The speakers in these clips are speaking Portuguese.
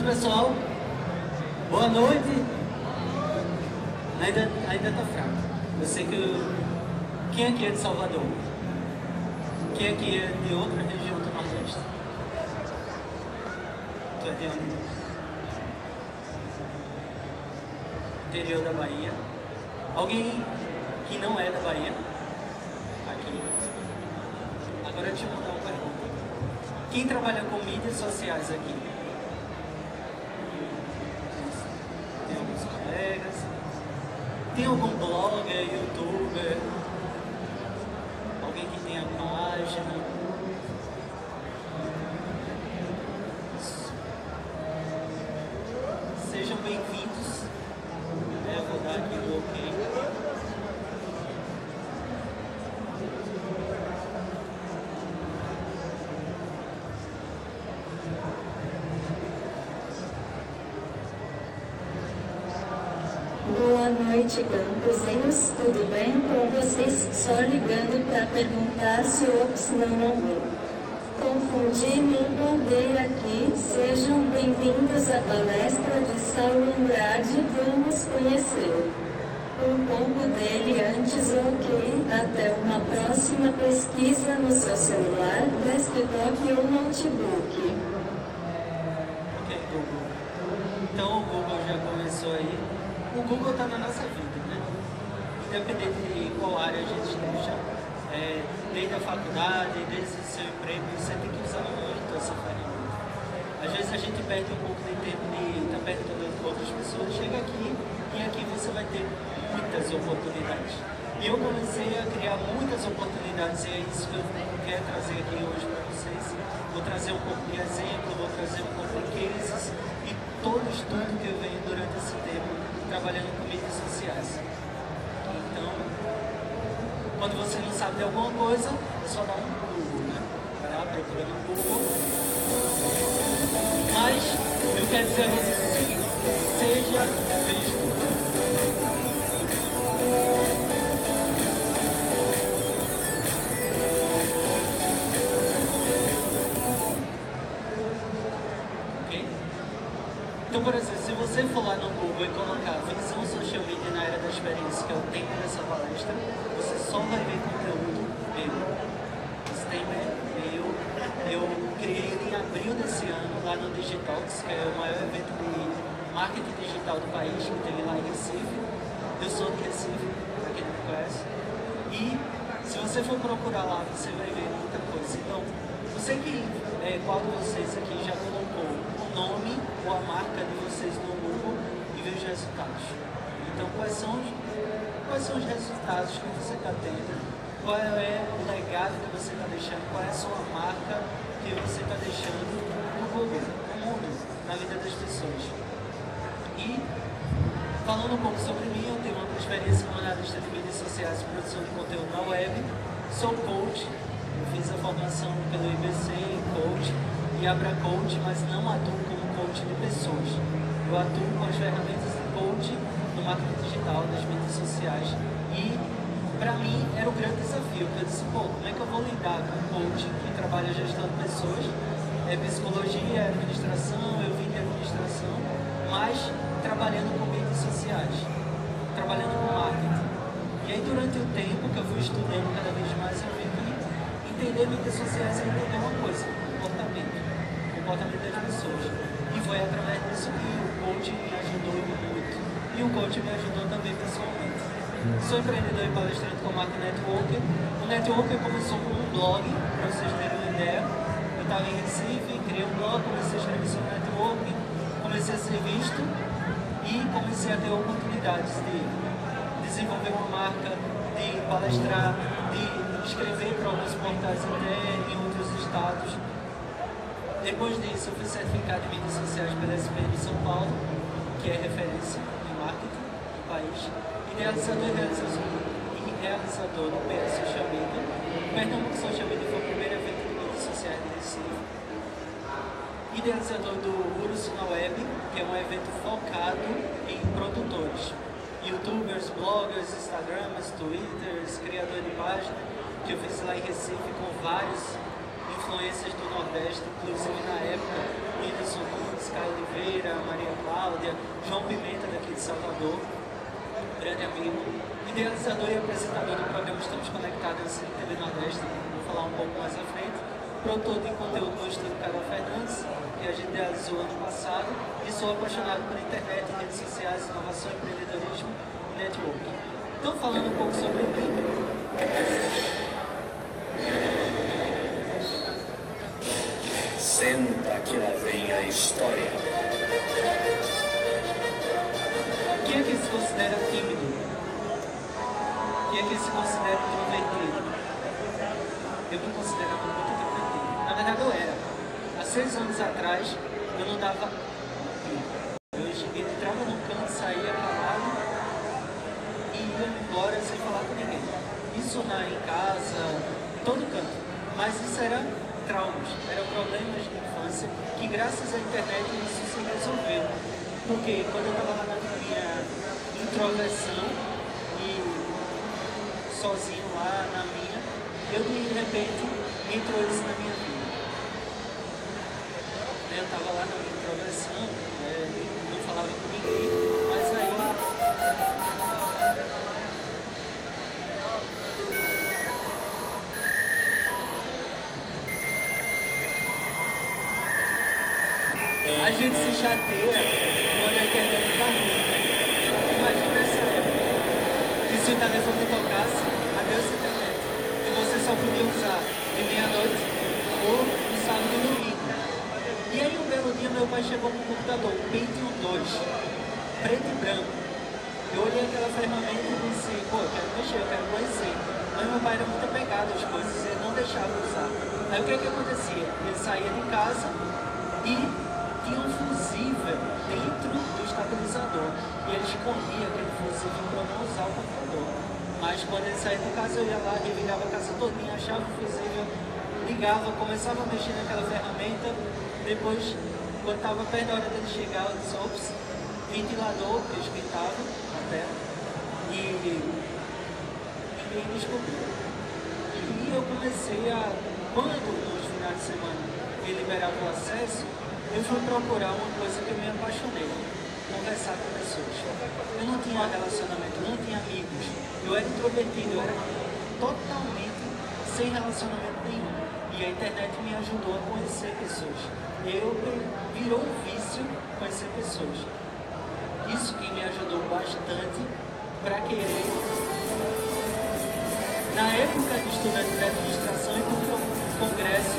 noite, pessoal. Boa noite. Ainda, ainda tá fraco. Eu sei que. Quem aqui é de Salvador? Quem aqui é de outra região do Nordeste? Tu é de onde? Interior da Bahia. Alguém que não é da Bahia? Aqui. Agora eu mandar uma pergunta. Quem trabalha com mídias sociais aqui? Tem alguns colegas? Tem algum blogger, youtuber? Alguém que tenha página? Sejam bem-vindos. É, eu vou dar aqui o ok. Noite, campuzinhos. Tudo bem com vocês? Só ligando para perguntar se o Ops não morreu. Confundi me encontrei aqui. Sejam bem-vindos à palestra de Saulo Andrade. Vamos conhecer um pouco dele antes, ok? Até uma próxima pesquisa no seu celular, desktop ou notebook. Então o Google já começou aí. O Google está na nossa? Independente de qual área a gente esteja, é, desde a faculdade, desde o seu emprego, você tem que usar muito essa ferramenta. Às vezes a gente perde um pouco de tempo de estar perto de outras pessoas, chega aqui e aqui você vai ter muitas oportunidades. E eu comecei a criar muitas oportunidades e é isso que eu quero trazer aqui hoje para vocês. Vou trazer um pouco de exemplo, vou trazer um pouco de cases e todo estudo que eu venho durante esse tempo trabalhando com mídias sociais. Então, quando você não sabe de alguma coisa, é só dar um Google, né? Vai lá, procura no Google. Mas eu quero dizer a vocês o seguinte, seja visto. No que é o maior evento de marketing digital do país, que teve lá em Recife. Eu sou de Recife, para quem não conhece. E se você for procurar lá, você vai ver muita coisa. Então, você que, é, qual de vocês aqui já colocou o nome ou a marca de vocês no Google e viu os resultados? Então, quais são os, quais são os resultados que você está tendo? Qual é o legado que você está deixando? Qual é a sua marca que você está deixando Google, no mundo, na vida das pessoas? E Falando um pouco sobre mim, eu tenho uma experiência como analista de mídias sociais e produção de conteúdo na web. Sou coach, eu fiz a formação pelo IBC, coach e Abra Coach, mas não atuo como coach de pessoas. Eu atuo com as ferramentas de coach no marketing digital, nas mídias sociais. E para mim era um grande desafio, eu disse, pô, como é que eu vou lidar com um coach que trabalha gestando pessoas? É psicologia, é administração, eu vim de administração, mas trabalhando com mídias sociais, trabalhando com marketing. E aí durante o tempo que eu fui estudando cada vez mais, eu vi que entender mídias sociais é entender uma coisa, comportamento, comportamento das pessoas. E foi através disso que o coach me ajudou muito. E o coach me ajudou também pessoalmente. Sou empreendedor e palestrante com a marca Networker. O Networker começou como um blog, para vocês terem uma ideia. Estava em Recife, criei um blog, comecei a escrever sobre networking, comecei a ser visto e comecei a ter oportunidades de desenvolver uma marca, de palestrar, de escrever para alguns portais até em outros estados. Depois disso, eu fui certificado em mídias sociais pela de São Paulo, que é referência em marketing no país, idealizador e realizador, e realizador do PR Social Media. Pernambuco Social Media foi o primeiro evento de mídias sociais de Recife idealizador do Urus na Web, que é um evento focado em produtores, youtubers, bloggers, instagrams, twitters, criador de página, que eu fiz lá em Recife com vários influências do Nordeste, inclusive na época Whindersson Nunes, Caio Oliveira, Maria Cláudia, João Pimenta daqui de Salvador, grande amigo, idealizador e apresentador do programa Estamos Conectados na TV Nordeste, vou falar um pouco mais à frente, produtor de conteúdo no estúdio Carol Fernandes, que a gente idealizou ano passado, e sou apaixonado por internet, redes sociais, inovação, empreendedorismo e networking. Então, falando um pouco sobre mim, Senta que lá vem a história. Quem é que se considera tímido? Quem é que se considera introvertido? Eu me considerava muito introvertido. Na verdade, eu era. Seis anos atrás, eu não dava. Eu entrava no canto, saía calado e ia embora sem falar com ninguém. Isso na, em casa, todo canto. Mas isso era traumas, eram problemas de infância que graças à internet isso se resolveu. Porque quando eu estava na minha introversão e sozinho lá na minha, eu de repente entrou isso na minha vida. Eu estava lá na minha introversão, é, não falava com ninguém, mas aí A gente se chateia quando a internet tá ruim. Imagina essa época. E se o telefone tocasse, adeus internet. E você só podia usar de meia-noite ou no sábado e domingo. E aí um pai chegou com o computador, um Pentium 2, preto e branco. Eu olhei aquela ferramenta e disse, pô, eu quero mexer, eu quero conhecer. Mas meu pai era muito apegado às coisas, ele não deixava usar. Aí o que é que acontecia? Ele saía de casa e tinha um fusível dentro do estabilizador. E ele escondia aquele fusível para não usar o computador. Mas quando ele saía de casa, eu ia lá, revirava a casa todinha, achava o fusível, ligava, começava a mexer naquela ferramenta. Depois, quando estava perto da hora dele chegar, eu disse, ops, ventilador, eu esquentava a tela. E ninguém descobriu. E eu comecei a, quando nos finais de semana ele liberava o acesso, eu fui procurar uma coisa que eu me apaixonei, conversar com pessoas. Eu não tinha relacionamento, não tinha amigos, eu era introvertido, eu era totalmente sem relacionamento. E a internet me ajudou a conhecer pessoas. Eu virou um vício conhecer pessoas. Isso que me ajudou bastante para querer. Na época de estudante de administração, ir para um congresso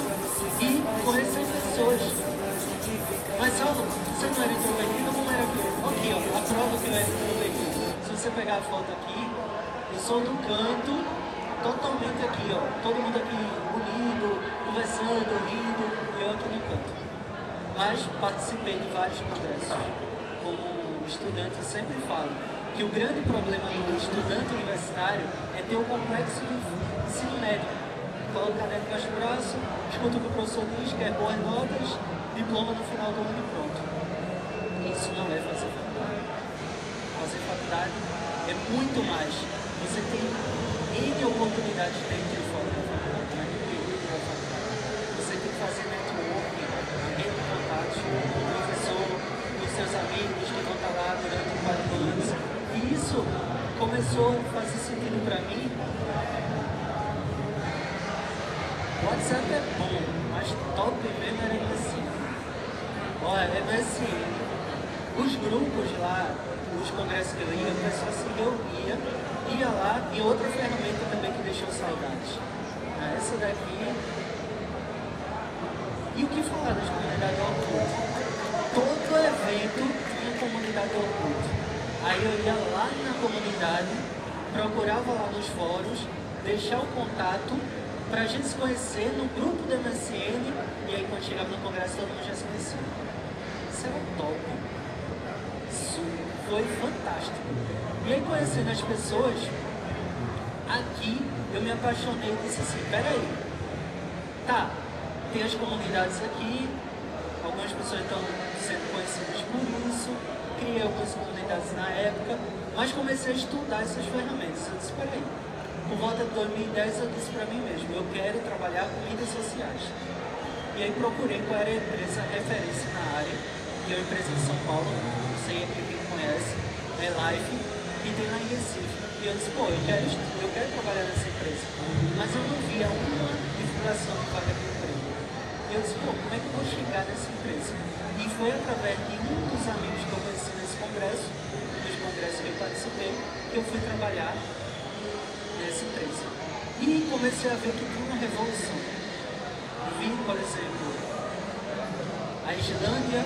e conhecer pessoas. Mas Saulo, você não era introvertido? Como era aquilo? Aqui, ó, a prova que eu era introvertido. Se você pegar a foto aqui, eu sou do canto, totalmente aqui, ó. Todo mundo aqui unido, conversando, rindo, e eu aqui no canto. Participei de vários congressos. Como estudante, eu sempre falo que o grande problema do estudante universitário é ter o complexo de ensino médio. Coloca o caderno do braço, escuta o que o professor diz, quer boas notas, diploma no final do ano e pronto. Isso não é fazer faculdade. Fazer faculdade é muito mais. Você tem N oportunidades dentro e fora da faculdade, mas não tem dentro da faculdade. Você tem que fazer networking, rede de contatos com o professor, com seus amigos que vão estar lá durante quatro anos. E isso começou a fazer sentido para mim. WhatsApp é bom, mas top mesmo era MSN. Olha, MSN. Os grupos lá, os congressos que eu ia, o pessoal se reunia, ia lá e outra ferramenta também que deixou saudades. Ah, Essa daqui. E o que falar das comunidades do Orkut? Todo evento tinha comunidade Orkut. Aí eu ia lá na comunidade, procurava lá nos fóruns, deixar o contato pra gente se conhecer no grupo do MSN e aí quando chegava no congresso todo mundo já se conhecia. Isso era top. Isso foi fantástico. E aí conhecendo as pessoas, aqui eu me apaixonei e disse assim, peraí, tá, tem as comunidades aqui, algumas pessoas estão sendo conhecidas por isso, criei algumas comunidades na época, mas comecei a estudar essas ferramentas. Eu disse, peraí, por volta de 2010 eu disse para mim mesmo, eu quero trabalhar com mídias sociais. E E aí procurei qual era a empresa referência na área, que é uma empresa de São Paulo, não sei aqui quem conhece, é Life, e tem lá em Recife. E eu disse, pô, eu quero, eu quero trabalhar nessa empresa. Mas eu não via uma divulgação de vaga. E eu disse, pô, como é que eu vou chegar nessa empresa? E foi através de um dos amigos que eu conheci nesse congresso, dos congressos que eu participei, que eu fui trabalhar nessa empresa. E comecei a ver que tinha uma revolução. Vi, por exemplo, a Islândia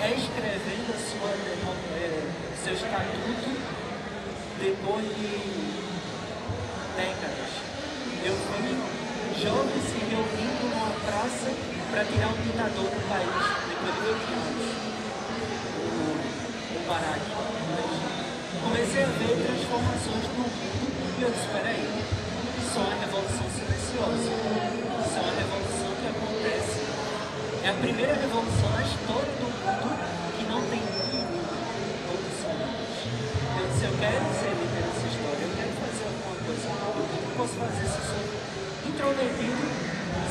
reescrevendo a sua, é, seu estatuto depois de décadas. Eu vi jovens se reunindo numa praça para tirar um ditador do país depois de 20 anos, o, Barak. Comecei a ver transformações no mundo e eu disse, espera aí, isso é uma revolução silenciosa. Isso é uma revolução que acontece. É a primeira revolução na história do mundo que não tem inimigo. Eu disse, eu quero ser líder nessa história, eu quero fazer alguma coisa. Eu posso fazer se eu sou intrometido,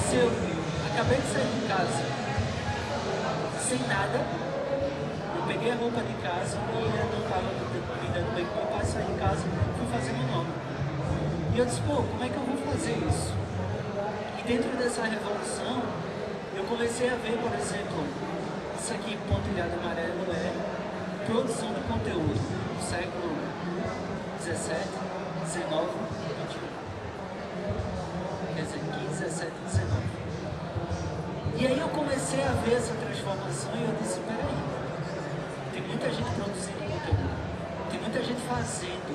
se eu acabei de sair de casa sem nada, eu peguei a roupa de casa e eu não estava me dando bem com meu pai, de casa fui fazer meu nome. E eu disse, pô, como é que eu vou fazer isso? E dentro dessa revolução, eu comecei a ver, por exemplo, isso aqui, pontilhado amarelo, é produção de conteúdo do século 17, 19, 21. Quer dizer, 15, 17, 19. E aí eu comecei a ver essa transformação e eu disse, peraí, tem muita gente produzindo conteúdo, tem muita gente fazendo.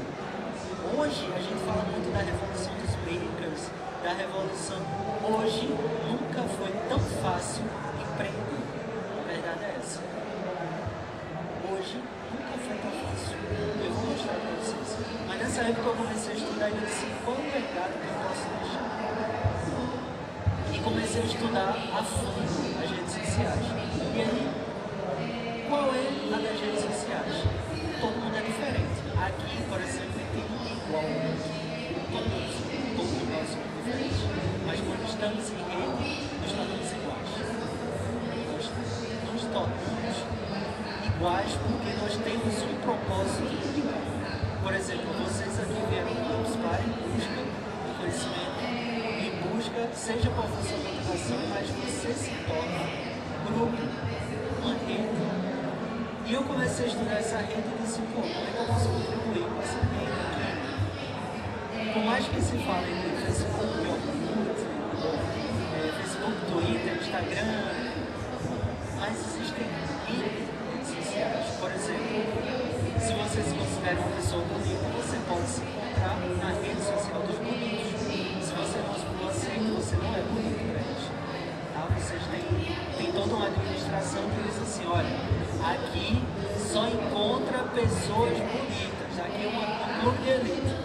Hoje a gente fala muito da revolução dos makers, da revolução. Hoje nunca foi tão fácil empreender. A verdade é essa. Hoje nunca foi tão fácil. Eu vou mostrar para vocês. Mas nessa época eu comecei a estudar e eu disse, qual o mercado que eu posso deixar? E comecei a estudar a fundo sociais. E aí, qual é a das redes sociais? Todo mundo é diferente. Aqui, por exemplo, tem um igual. Todos, todos nós somos diferentes. Mas quando estamos em rede, nos tornamos iguais. Nós nos tornamos iguais porque nós temos um propósito igual. Por exemplo, vocês aqui vieram para em busca do conhecimento, em busca, seja qual for a sua motivação, mas você se torna grupo, uma rede. E eu comecei a estudar essa rede e disse, pô, como é que eu posso contribuir com essa rede aqui? Por mais que se fale em Facebook, é, Facebook, Twitter, Instagram, mas existem redes sociais. Por exemplo, se você se considera uma pessoa bonita, você pode se encontrar na rede social dos bonitos. Se você não aceita, você não é bonito para. Tá? Vocês têm, têm toda uma administração que diz assim, olha, aqui só encontra pessoas bonitas, aqui é um clube de elite.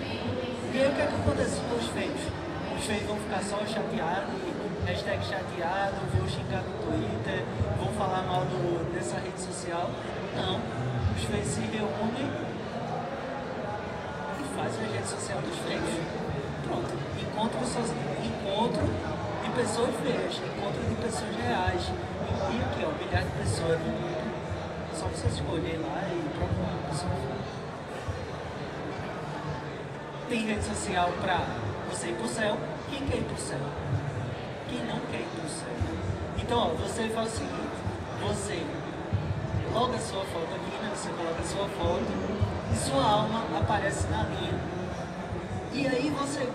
E aí o que, é que acontece com os feios? Os feios vão ficar só chateados, hashtag chateado, vão xingar no Twitter, vão falar mal do, dessa rede social. Não. Os feios se reúnem e fazem a rede social dos feios. Pronto. Encontro, encontro de pessoas feias, encontro de pessoas reais. E aqui, ó, milhares de pessoas no mundo. É só você escolher lá e procurar pessoas Tem rede social para você ir pro céu. Quem quer ir pro céu? Quem não quer ir pro céu? Então, ó, você faz o seguinte, você coloca a sua foto aqui, né? Você coloca a sua foto e sua alma aparece na linha. E aí você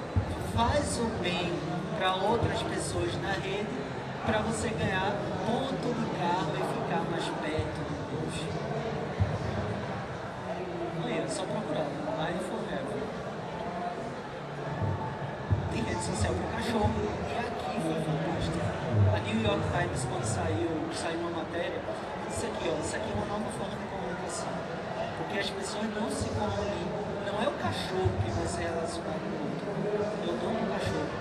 faz o bem para outras pessoas na rede para você ganhar ponto de carro e ficar mais perto Deus. Só procurar. Life Forever. Tem rede social para cachorro. E aqui foi fantástico. A New York Times, quando saiu, saiu uma matéria, disse aqui, ó, isso aqui é uma nova forma de comunicação. Porque as pessoas não se comunicam. Não é o cachorro que vai se relacionar com o outro. É o dono do cachorro.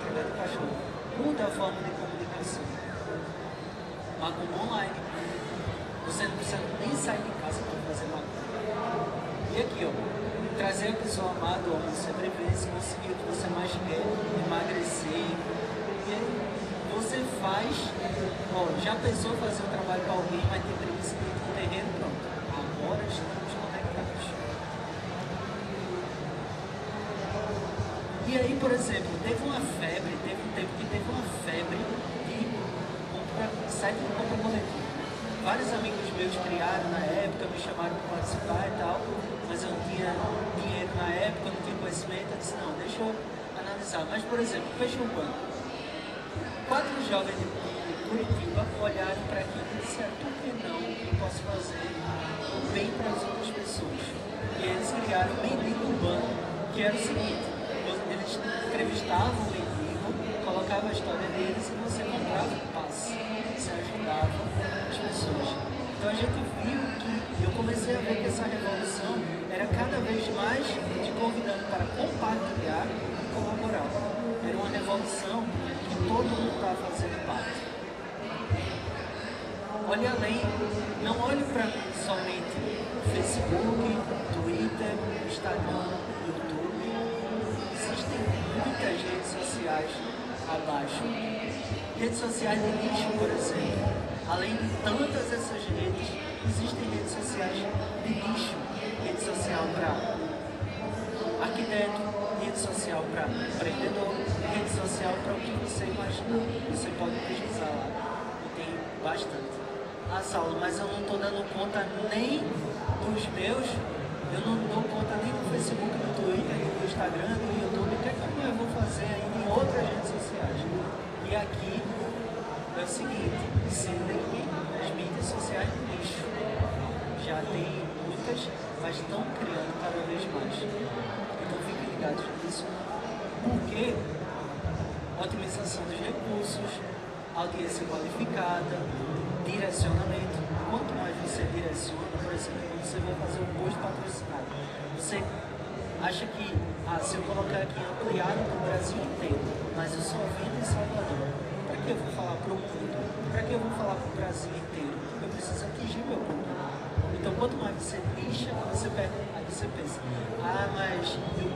Através do cachorro. Muda a forma de comunicação. Macumba online. Você não precisa nem sair de casa para fazer macumba. E aqui, ó. Trazer a pessoa amada ao sobrevivência, conseguir o que você mais quer, emagrecer. E Você faz, ó, já pensou fazer um trabalho para alguém, mas tem preguiça de no terreno, pronto. Agora estamos conectados. E aí, por exemplo, teve uma febre, teve um tempo que teve uma febre de compra, site de compra coletiva. Vários amigos meus criaram na época, me chamaram para participar e tal, mas eu não tinha dinheiro na época, não tinha conhecimento, eu disse, não, deixa eu analisar. Mas, por exemplo, veja um banco. Quatro jovens de Curitiba olharam para aquilo e disseram, por que não eu posso fazer o bem para as outras pessoas? E eles criaram o Mendigo Urbano, que era o seguinte, eles entrevistavam o mendigo, colocavam a história deles e você comprava o passe, você ajudava as pessoas. Então a gente viu que eu comecei a ver que essa revolução era cada vez mais te convidando para compartilhar e colaborar. Era uma revolução que todo mundo estava fazendo parte. Olhe além, não olhe para somente Facebook, Twitter, Instagram, YouTube. Existem muitas redes sociais abaixo. Redes sociais de nicho, por exemplo. Além de tantas essas redes, existem redes sociais de nicho. Social para arquiteto, rede social para empreendedor, rede social para o que você imaginar. Você pode pesquisar lá. Tem bastante. Ah, Saulo, mas eu não estou dando conta nem dos meus, eu não dou conta nem do Facebook, do Twitter, do Instagram, do YouTube. O que, é que eu vou fazer ainda em outras redes sociais? E aqui é o seguinte, se que as mídias sociais do lixo já tem muitas, mas estão criando cada vez mais. Então fiquem ligados nisso, porque otimização dos recursos, audiência qualificada, direcionamento. Quanto mais você direciona, por exemplo, você vai fazer um post patrocinado, você acha que, ah, se eu colocar aqui ampliado para o Brasil inteiro, mas eu só vendo em Salvador, para que eu vou falar para o mundo? Para que eu vou falar para o Brasil inteiro? Eu preciso atingir meu público. Então, quanto mais você nicha, você perde. Aí você pensa, ah, mas eu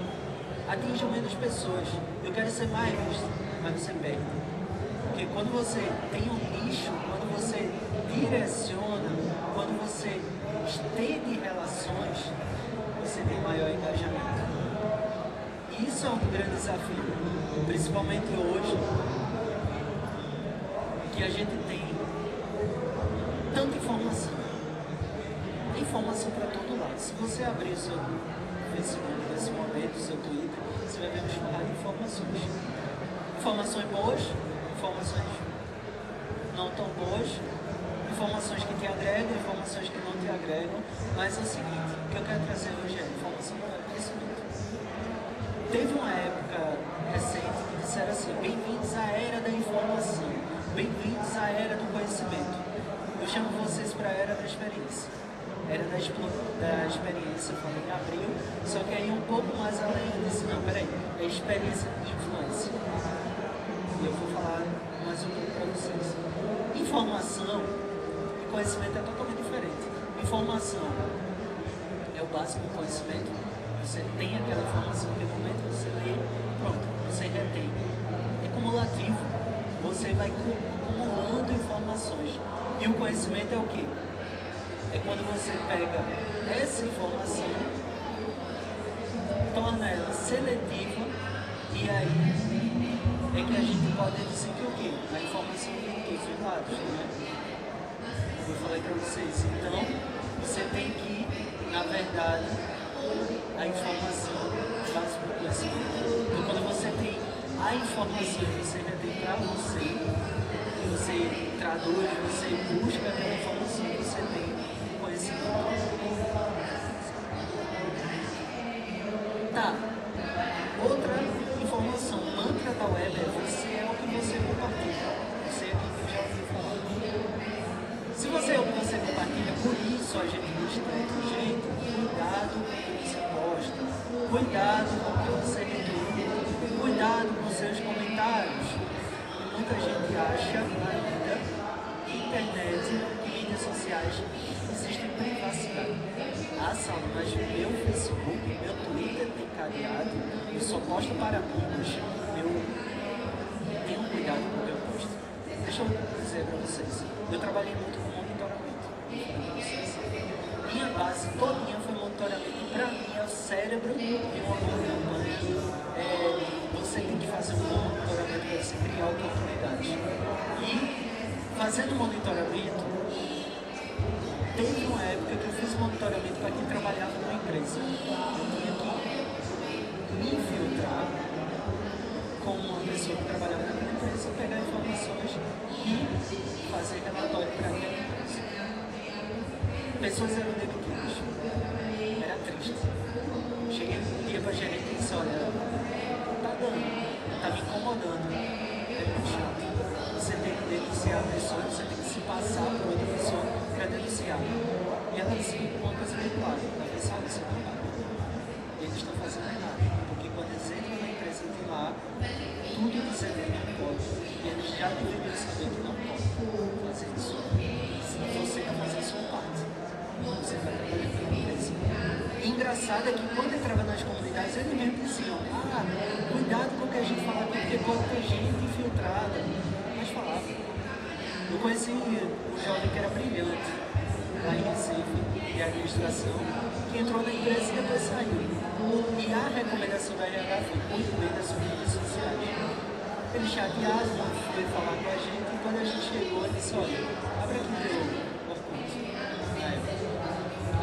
atinjo menos pessoas, eu quero ser mais visto, mas você perde. Porque quando você tem um nicho, quando você direciona, quando você estende relações, você tem maior engajamento. E isso é um grande desafio, principalmente hoje, que a gente tem tanta informação. Tem informação para todo lado. Se você abrir seu Facebook nesse momento, seu Twitter, você vai ver uma chamada de informações. Informações boas, informações não tão boas, informações que te agregam, informações que não te agregam, mas é o seguinte, o que eu quero trazer hoje é informação para crescimento. Teve uma época recente que disseram assim, bem-vindos à era da informação, bem-vindos à era do conhecimento. Eu chamo vocês para a era da experiência. Era da, da experiência, em abril, só que aí um pouco mais além, eu disse, não, peraí, é experiência de influência. E eu vou falar mais um pouco para vocês. Informação e conhecimento é totalmente diferente. Informação é o básico do conhecimento. Você tem aquela informação que no momento você lê, pronto, você retém. É cumulativo. Você vai acumulando informações. E o conhecimento é o quê? É quando você pega essa informação, torna ela seletiva e aí é que a gente pode dizer que o quê? A informação vem dos dois lados, né? Eu falei para vocês, então você tem que, na verdade, a informação faz o conhecimento. Então quando você tem a informação que você já tem para você, você traduz, você busca aquela informação cuidado com o que você cuidado com seus comentários. Muita gente acha ainda que internet e mídias sociais existem privacidade. Ah, Saulo, mas meu Facebook, meu Twitter tem cadeado, eu só posto para amigos, eu tenho cuidado com o que eu posto. eu trabalhei muito com monitoramento. Minha base todinha foi monitoramento. Para mim, cérebro de uma boa. É, você tem que fazer um monitoramento para você criar oportunidades. E fazendo monitoramento, teve uma época que eu fiz monitoramento para quem trabalhava numa empresa. Eu tinha que me infiltrar como uma pessoa que trabalhava naquela empresa, pegar informações e fazer relatório para aquela empresa. Pessoas eram demitidas. E ela disse uma coisa bem clara, talvez sabe seu trabalho. Eles estão fazendo errado. Porque quando eles entram na empresa de lá, tudo você vê não pode. E eles já deveriam saber que não pode fazer isso. Se você está fazendo a sua parte, você vai trabalhar pela empresa. E engraçado é que quando entrava nas comunidades, eles mesmo diziam, ah, cuidado com o que a gente fala aqui, porque pode ter gente infiltrada. Mas falava. Eu conheci um jovem que era brilhante, em Recife, de administração, que entrou na empresa e depois saiu. E a recomendação da RH foi bem das mídias sociais. Ele chateado, foi falar com a gente, e quando a gente chegou, ele disse, olha, abre aqui o teu Orkut.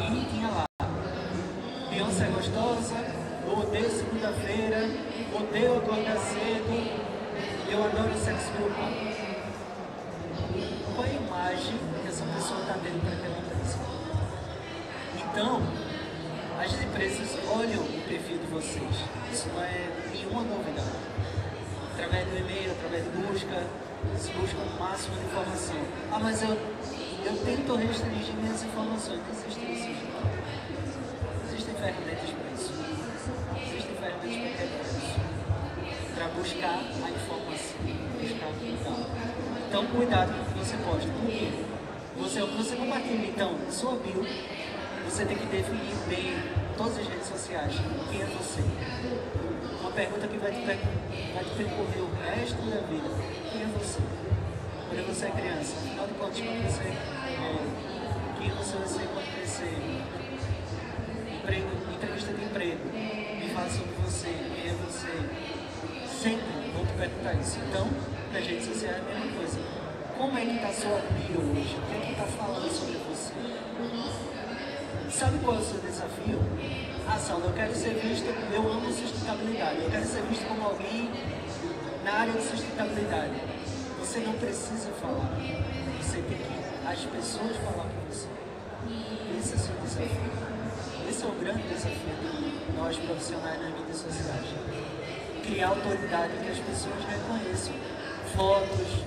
E tinha lá, Beyoncé é gostosa, eu odeio segunda-feira, odeio acordar cedo, eu adoro sexo grupal. Qual a imagem que essa pessoa está tendo para aquela? Então, as empresas olham o perfil de vocês. Isso não é nenhuma novidade. Através do e-mail, através de busca, eles buscam o máximo de informação. Ah, mas eu, eu tento restringir minhas informações. Não existe isso. Existem ferramentas para isso. Existem ferramentas para isso. Para buscar a informação. Buscar cuidado. Então, cuidado com o que você posta. Por quê? Você, você compartilha, então, sua bio, você tem que definir bem todas as redes sociais. Quem é você? Uma pergunta que vai te, vai te percorrer o resto da vida. Quem é você? Quando você é criança, afinal de contas, quando você é, quem você vai ser quando crescer? Emprego, entrevista de emprego. Me fala sobre você, quem é você? Sempre vou te perguntar isso. Então, nas redes sociais é a mesma coisa. Como é que está sua bio hoje? O que é que está falando sobre você? Sabe qual é o seu desafio? Ah, Saulo, eu quero ser visto, eu amo sustentabilidade, eu quero ser visto como alguém na área de sustentabilidade. Você não precisa falar, você tem que as pessoas falar com você. Esse é o seu desafio. Esse é o grande desafio de nós profissionais nas mídias sociais. Criar autoridade que as pessoas reconheçam. Fotos,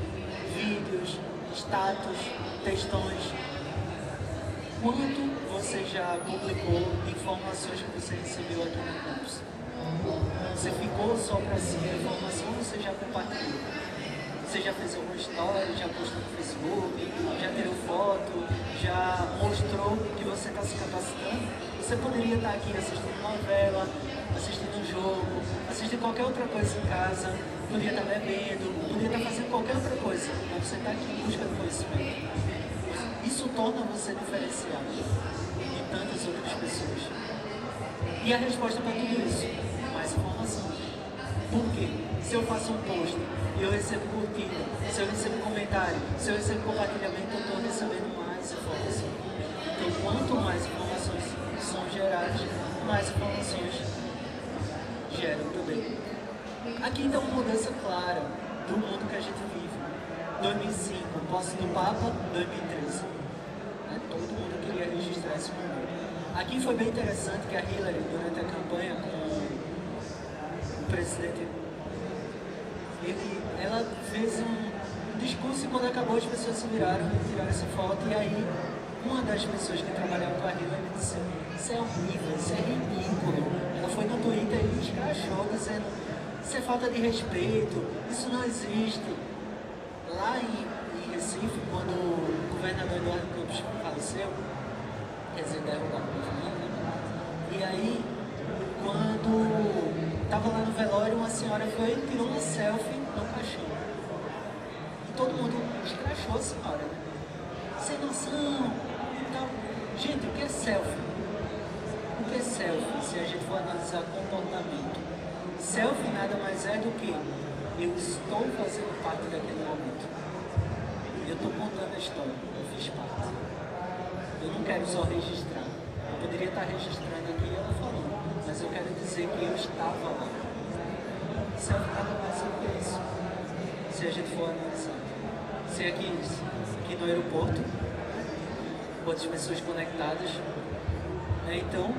vídeos, status, textões, Quanto você já publicou informações que você recebeu aqui no curso? Você ficou só para si a informação você já compartilhou? Você já fez alguma história, já postou no Facebook, já tirou foto, já mostrou que você está se capacitando? Você poderia estar aqui assistindo novela, assistindo um jogo, assistindo qualquer outra coisa em casa, poderia estar bebendo, poderia estar fazendo qualquer outra coisa, mas você está aqui em busca do conhecimento. Isso torna você diferenciado tantas outras pessoas. E a resposta para tudo isso? Mais informação. Por quê? Se eu faço um post eu recebo curtida, se eu recebo comentário, se eu recebo compartilhamento, eu estou recebendo mais informação. Então, quanto mais informações são geradas, mais informações geram também. Aqui dá uma mudança clara do mundo que a gente vive. 2005, posse do Papa, 2013. Né? Todo mundo queria registrar esse momento. Aqui foi bem interessante que a Hillary, durante a campanha com o presidente, ele, ela fez um discurso e quando acabou as pessoas se viraram e tiraram essa foto e aí uma das pessoas que trabalhava com a Hillary disse, isso é horrível, isso é ridículo. Ela foi no Twitter e escrachou dizendo, isso é falta de respeito, isso não existe lá em, em, Recife, quando o governador Eduardo Campos faleceu, quer dizer, derrubado por né? e aí, quando estava lá no velório, uma senhora foi e tirou uma selfie no caixão. E todo mundo escrachou a senhora, né? sem noção e tal. Gente, o que é selfie? O que é selfie, se a gente for analisar comportamento? Selfie nada mais é do que eu estou fazendo parte daquele momento. Eu estou contando a história, eu fiz parte. Eu não quero só registrar. Eu poderia estar registrando aqui e ela falou, mas eu quero dizer que eu estava lá. Selfie nada mais é do que isso. Se a gente for analisar. Se aqui, aqui no aeroporto, quantas pessoas conectadas. Né? Então,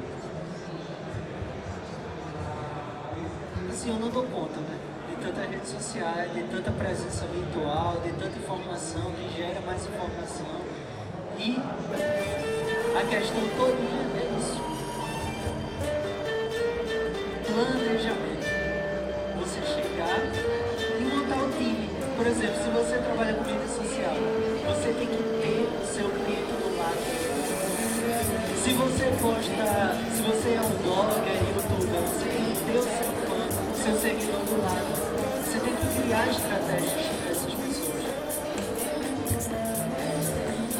assim, eu não dou conta, né? De tanta rede social, de tanta presença virtual, de tanta informação, que gera mais informação. E a questão toda é isso. Planejamento. Você chegar e montar o time. Por exemplo, se você trabalha com mídia social, você tem que ter o seu tempo do lado. Se você posta, se você é um blogger, youtuber, você tem que ter o seu fã, o seu seguidor do lado. Você tem que criar estratégias para essas pessoas.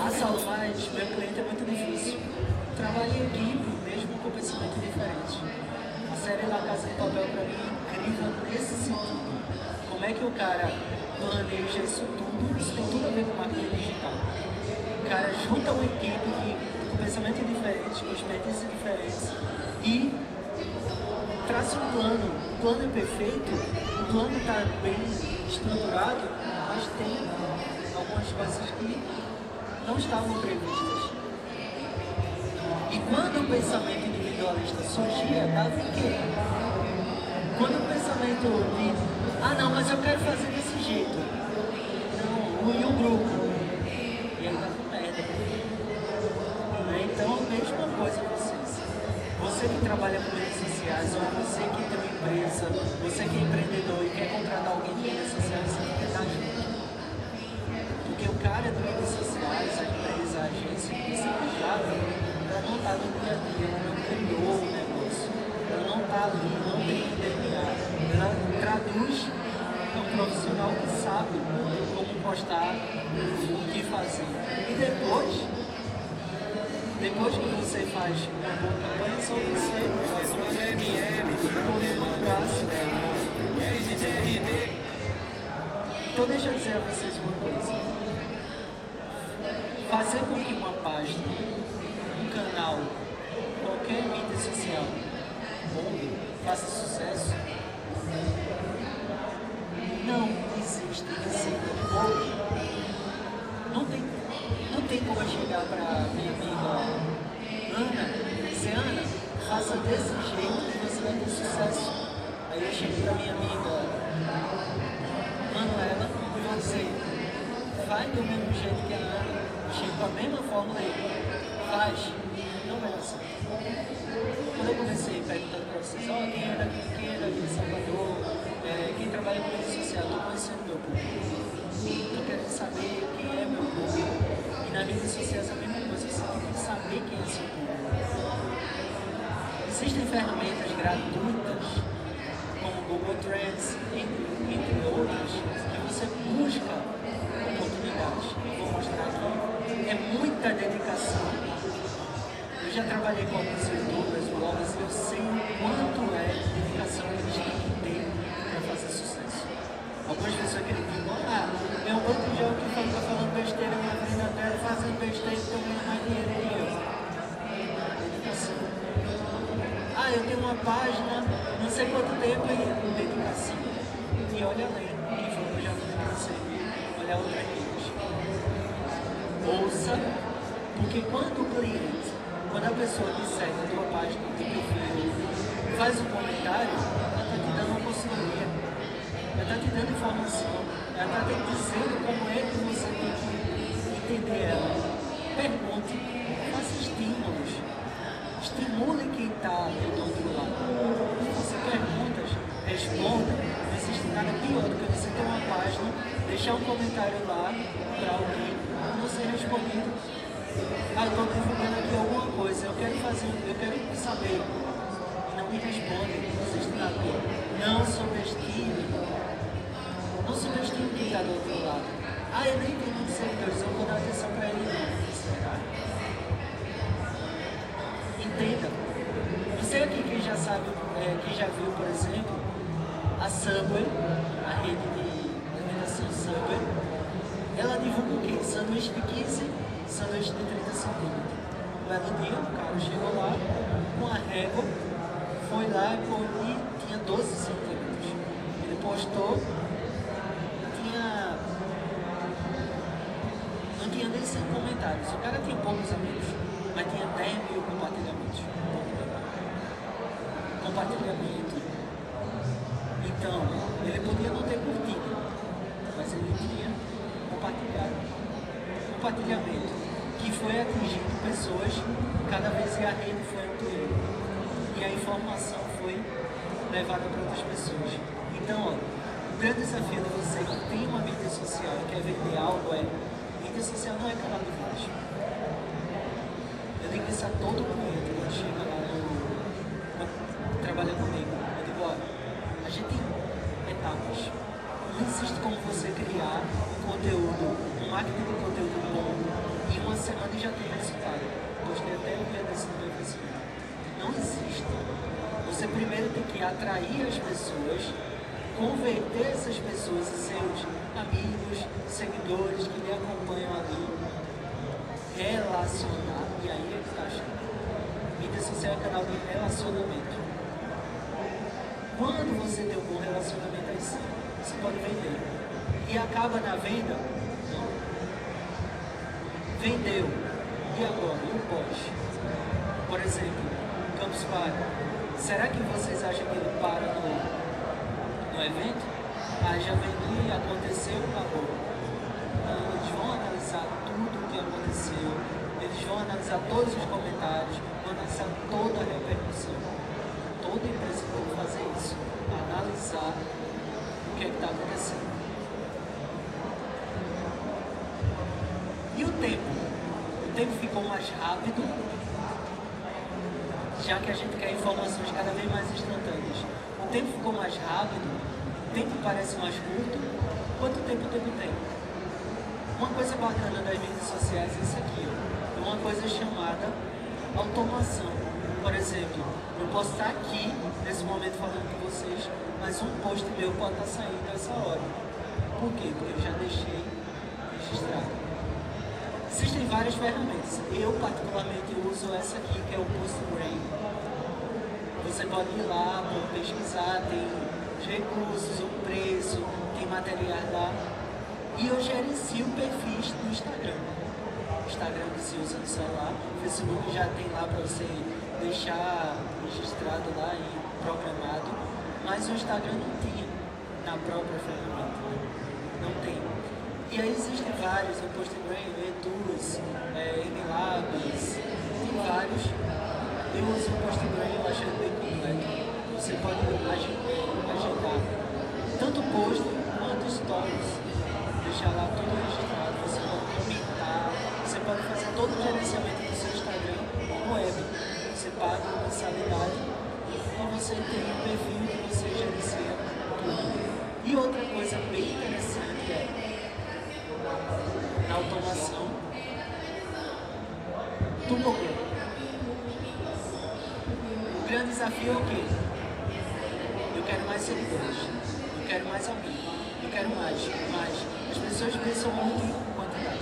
Ah, Saulo, mas meu cliente é muito difícil. Trabalho em equipe, mesmo com pensamento diferente. A série La Casa de Papel para mim é incrível nesse sentido. Como é que o cara planeja isso tudo? Isso tem tudo a ver com marketing digital. O cara junta uma equipe de, com pensamento diferente, com experiências diferentes e traça um plano. O plano é perfeito, o plano está bem estruturado, mas tem algumas coisas que não estavam previstas. E quando o pensamento individualista surgia, dava o quê? Quando o pensamento de, ah não, mas eu quero fazer desse jeito. Não, e o grupo? E aí dava merda. Né? Então, a mesma coisa vocês. Você que trabalha com redes sociais, ou você que tem uma empresa, você que é empreendedor e quer contratar alguém de redes sociais, você tem que junto. Porque o cara de redes sociais, a empresa, a agência que você contrata, ela não está no dia a dia, ela não criou o negócio. Ela não está ali, não tem DNA. Ela traduz um profissional que sabe como postar, o que fazer. E depois, depois que você faz uma boa campanha, só você faz uma MM, poder abraço. Então deixa eu dizer a vocês uma coisa. Fazer com que uma página, um canal, qualquer mídia social bombe, faça sucesso, não existe receita bolo. Não tem, não tem como eu chegar para minha amiga Ana e dizer, Ana, faça desse jeito que você vai ter sucesso. Aí eu chego para minha amiga Manuela e vou dizer, faz do mesmo jeito que a Ana. Chego com a mesma fórmula aí. Faz. Não vai dar certo. Quando eu comecei perguntando para vocês, ó, quem é daqui, quem é daqui de Salvador, é, quem trabalha com rede social, estou conhecendo meu público. Estou querendo saber quem é meu público. E na rede social é a mesma coisa, você tem que saber quem é seu público. Existem ferramentas gratuitas, como Google Trends, entre outras, que você busca oportunidades. Eu vou mostrar aqui. É muita dedicação. Eu já trabalhei com alguns youtubers, bloggers, e eu sei o quanto é dedicação que têm que ter para fazer sucesso. Algumas pessoas criticam, ah, é um outro jogo que fica falando besteira na frente da tela, fazendo besteira e estão ganhando mais dinheiro que eu. Dedicação. Ah, eu tenho uma página, não sei quanto tempo, e dedicação. E olha além, quem foi que eu já falei para você, olha outras porque quando o cliente, quando a pessoa que segue a tua página, o teu perfil, faz um comentário, ela está te dando uma consultoria, ela está te dando informação, ela está te dizendo como é que você tem que entender ela. Pergunte, faça estímulos, estimule quem está do outro lado. Você perguntas, responda, não existe nada pior do que você ter uma página, deixar um comentário lá para alguém não ser respondido ah, estou divulgando aqui alguma coisa, eu quero fazer, eu quero saber. E não me respondem, você está aqui. Não subestime. Não subestime quem está do outro lado. Ah, eu nem tenho muito seguidores, eu vou dar atenção para ele. Entenda. Você aqui quem já sabe, é, quem já viu, por exemplo, a Subway, a rede de alimentação Subway, ela divulga o quê? Sanduíche de 15, sanduíche de 30 belo dia, o cara chegou lá com a régua, foi lá e tinha 12 centímetros. Ele postou, tinha. não tinha nem 100 comentários. O cara tinha poucos amigos, mas tinha 10 mil compartilhamentos. Compartilhamento. Então, ele podia não ter curtido, mas ele tinha compartilhado. Compartilhamento que foi atingindo pessoas cada vez que a rede foi ampliando e a informação foi levada para outras pessoas. Então, ó, o grande desafio de você que tem uma mídia social e quer vender algo é mídia social não é canal de vídeos. Eu digo isso a todo cliente que chega lá no, trabalha comigo. Eu digo, olha, a gente tem etapas. Não existe como você criar um conteúdo, um marketing de conteúdo bom em uma semana e já tem resultado. Postei até o dia desse no meu Facebook. Não existe. Você primeiro tem que atrair as pessoas, converter essas pessoas em seus amigos, seguidores que lhe acompanham ali, relacionar, e aí é que está achando. Mídia social é canal de relacionamento. Quando você tem um bom relacionamento aí sim, você pode vender. E acaba na venda vendeu. E agora? E o pós? Por exemplo, Campus Party. Será que vocês acham que ele para no, no evento? Ah, já vendi, aconteceu, acabou. Não, eles vão analisar tudo o que aconteceu, eles vão analisar todos os comentários, vão analisar toda a repercussão. Toda empresa que fazer isso, analisar o que é está acontecendo. E o tempo? O tempo ficou mais rápido, já que a gente quer informações cada vez mais instantâneas. O tempo ficou mais rápido, o tempo parece mais curto. Quanto tempo o tempo tem? Uma coisa bacana das redes sociais é isso aqui, ó. é uma coisa chamada automação. Por exemplo, eu posso estar aqui nesse momento falando com vocês, mas um post meu pode estar saindo essa hora. Por quê? Porque eu já deixei registrado. Existem várias ferramentas. Eu, particularmente, uso essa aqui, que é o PostGrain. Você pode ir lá, pode pesquisar, tem os recursos, o preço, tem material lá. E eu gerencio perfis do Instagram. Instagram que se usa no celular, o Facebook já tem lá para você deixar registrado lá e programado, mas o Instagram não tinha na própria ferramenta. E aí existem vários, o Postgram, o Etus, é, Emilabs, tem vários. Eu uso o Postgram, eu acho ele bem completo. Você pode agendar tanto post quanto stories. Deixar lá tudo registrado, você pode comentar, você pode fazer todo o gerenciamento do seu Instagram no web. Você paga uma mensalidade e você tem um perfil que você gerencia tudo. E outra na automação do governo. O grande desafio é o quê? Eu quero mais seguidores, eu quero mais amigos, eu quero mais, mais. As pessoas pensam muito em quantidade,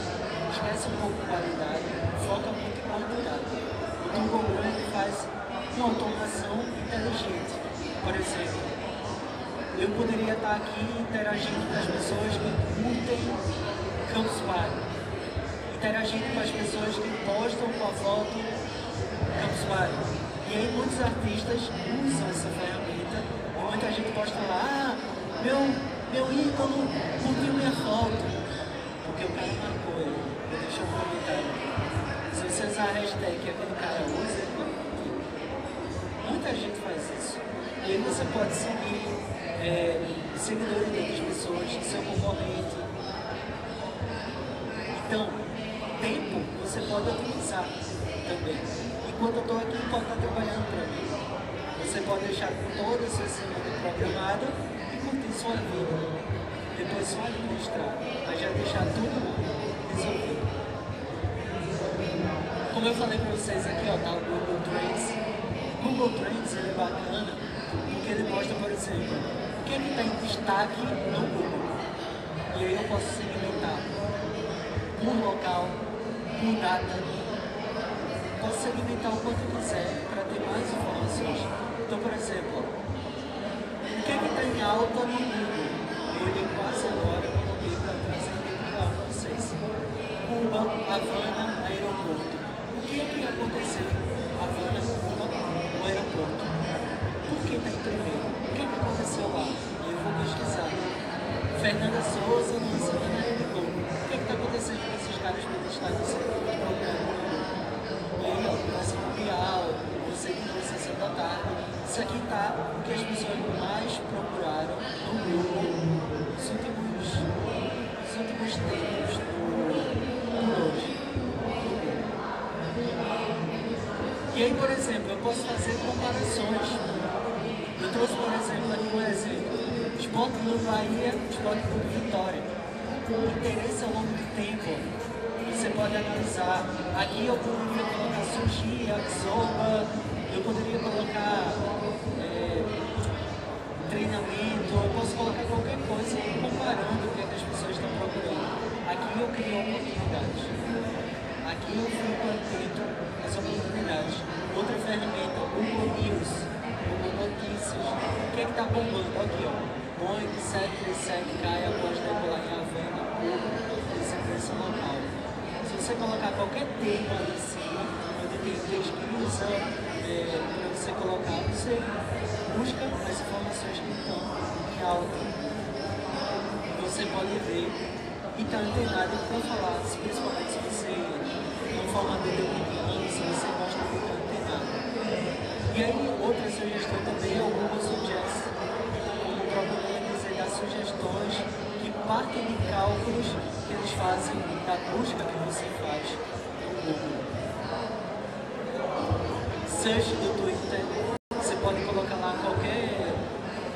esquecem um pouco de qualidade, focam muito em quantidade. O Grande faz uma automação inteligente. Por exemplo, eu poderia estar aqui interagindo com as pessoas que curtem Campus Party, interagindo com as pessoas que postam com a foto Campus Party. E aí muitos artistas usam essa ferramenta muita gente posta lá, ah, meu, meu ídolo curtiu minha foto. Porque o cara marcou ele, ele deixou um comentário. Se você usar a hashtag que aquele cara usa, muita gente faz isso. E aí você pode seguir é, seguidores outras pessoas, seu concorrente, então, tempo você pode otimizar também. Enquanto eu estou aqui, pode estar trabalhando para mim. Você pode deixar toda essa semana programada e curtir sua vida. Depois só administrar, mas já deixar tudo resolvido. Como eu falei para vocês aqui, ó, tá o Google Trends. Google Google Trends ele é bacana porque ele mostra, por exemplo, o que é está em destaque no Google. E aí eu posso segmentar por local, por data. Posso segmentar o quanto quiser para ter mais informações. Então, por exemplo, o que é está em alta no Google? Eu quase agora coloquei para trazer para vocês. Cuba, Havana, aeroporto. O que é que aconteceu? Havana, Cuba, o aeroporto. Por que está em primeiro? O que, é que aconteceu lá? Eu vou pesquisar. Fernanda Souza lançando na Google. O que é está acontecendo com esses E sessão da tarde. Isso aqui está o que as pessoas mais procuraram no Google nos últimos, nos últimos tempos do, hoje. E aí, por exemplo, eu posso fazer comparações. Eu trouxe, por exemplo, aqui um exemplo. Esporte do Bahia, esporte do Vitória. Interesse ao longo do tempo. Você pode analisar. Aqui eu poderia colocar sushi, yakisoba, eu poderia colocar é, treinamento, eu posso colocar qualquer coisa comparando o que, é que as pessoas estão procurando. Aqui eu crio oportunidades. Aqui eu fico atento às oportunidades. Outra ferramenta, Google News, Google Notícias. O que é está bombando? Aqui, ó. Boeing 737 cai após decolar em Havana, Cuba, sequência local. Você colocar qualquer tema em cima, onde tem pesquisa, é, para você colocar, você busca as informações que estão em alta. Você pode ver e está antenado para falar, principalmente se você não formador de opinião, se você gosta de estar antenado. E aí, outra sugestão também é o Google Suggest, como o próprio nome das sugestões que partem de cálculos que eles fazem da busca que você faz no Google. Search do Twitter, você pode colocar lá qualquer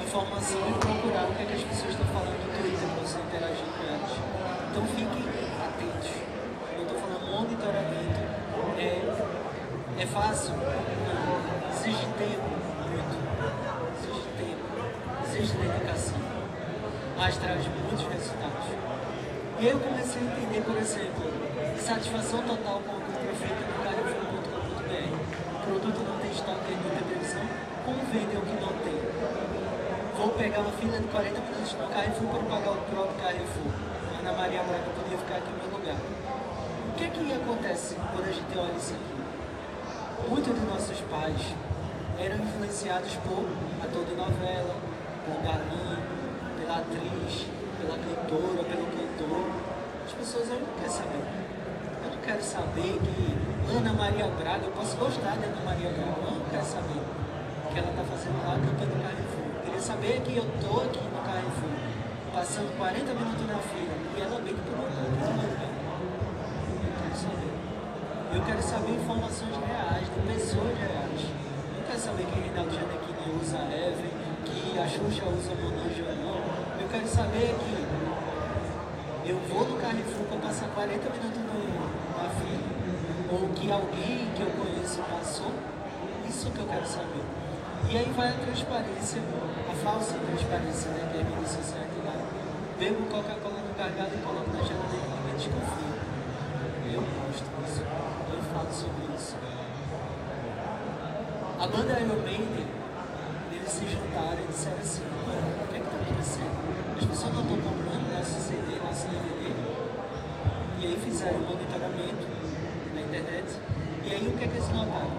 informação e procurar o que, é que as pessoas estão falando no Twitter para você interagir com elas. Então fiquem atentos. Eu estou falando monitoramento. É, é fácil? Exige tempo, muito. Exige tempo. Exige dedicação. Mas traz muitos resultados. E eu comecei a entender, por exemplo, satisfação total com o profeta do carrefour.com.br. Produto não tem estoque, tem muita previsão. Como vender o que não tem? Vou pegar uma fila de 40 minutos no Carrefour para pagar o próprio Carrefour. Ana Maria Braga podia ficar aqui no meu lugar. O que é que acontece quando a gente olha isso aqui? Muitos de nossos pais eram influenciados por ator de novela, por galã, pela atriz, pela cantora, pelo As pessoas eu não querem saber. Eu não quero saber que Ana Maria Braga, eu posso gostar de Ana Maria Braga, eu não quero saber o que ela está fazendo lá cantando Carrefour. Eu queria saber que eu estou aqui no Carrefour, passando 40 minutos na fila, e ela bem que por um lugar. Eu quero saber. Eu quero saber informações reais, de pessoas reais. Eu quero saber que Reinaldo Giannettini usa Eve, que a Xuxa usa Monange ou não. Eu quero saber que eu vou no Carrefour para passar 40 minutos no, fila, ou que alguém que eu conheço passou, isso que eu quero saber. E aí vai a transparência, a falsa transparência, né, que é a mídia social que lá. Bebo Coca-Cola no gargalo e coloco na geladeira ninguém desconfia. Eu mostro isso, eu falo sobre isso. A banda Iron Maiden, eles se juntaram e disseram assim, o que é que está acontecendo? As pessoas não estão comprando nosso CD, nosso DVD. Um monitoramento na internet. E aí o que é que eles notaram?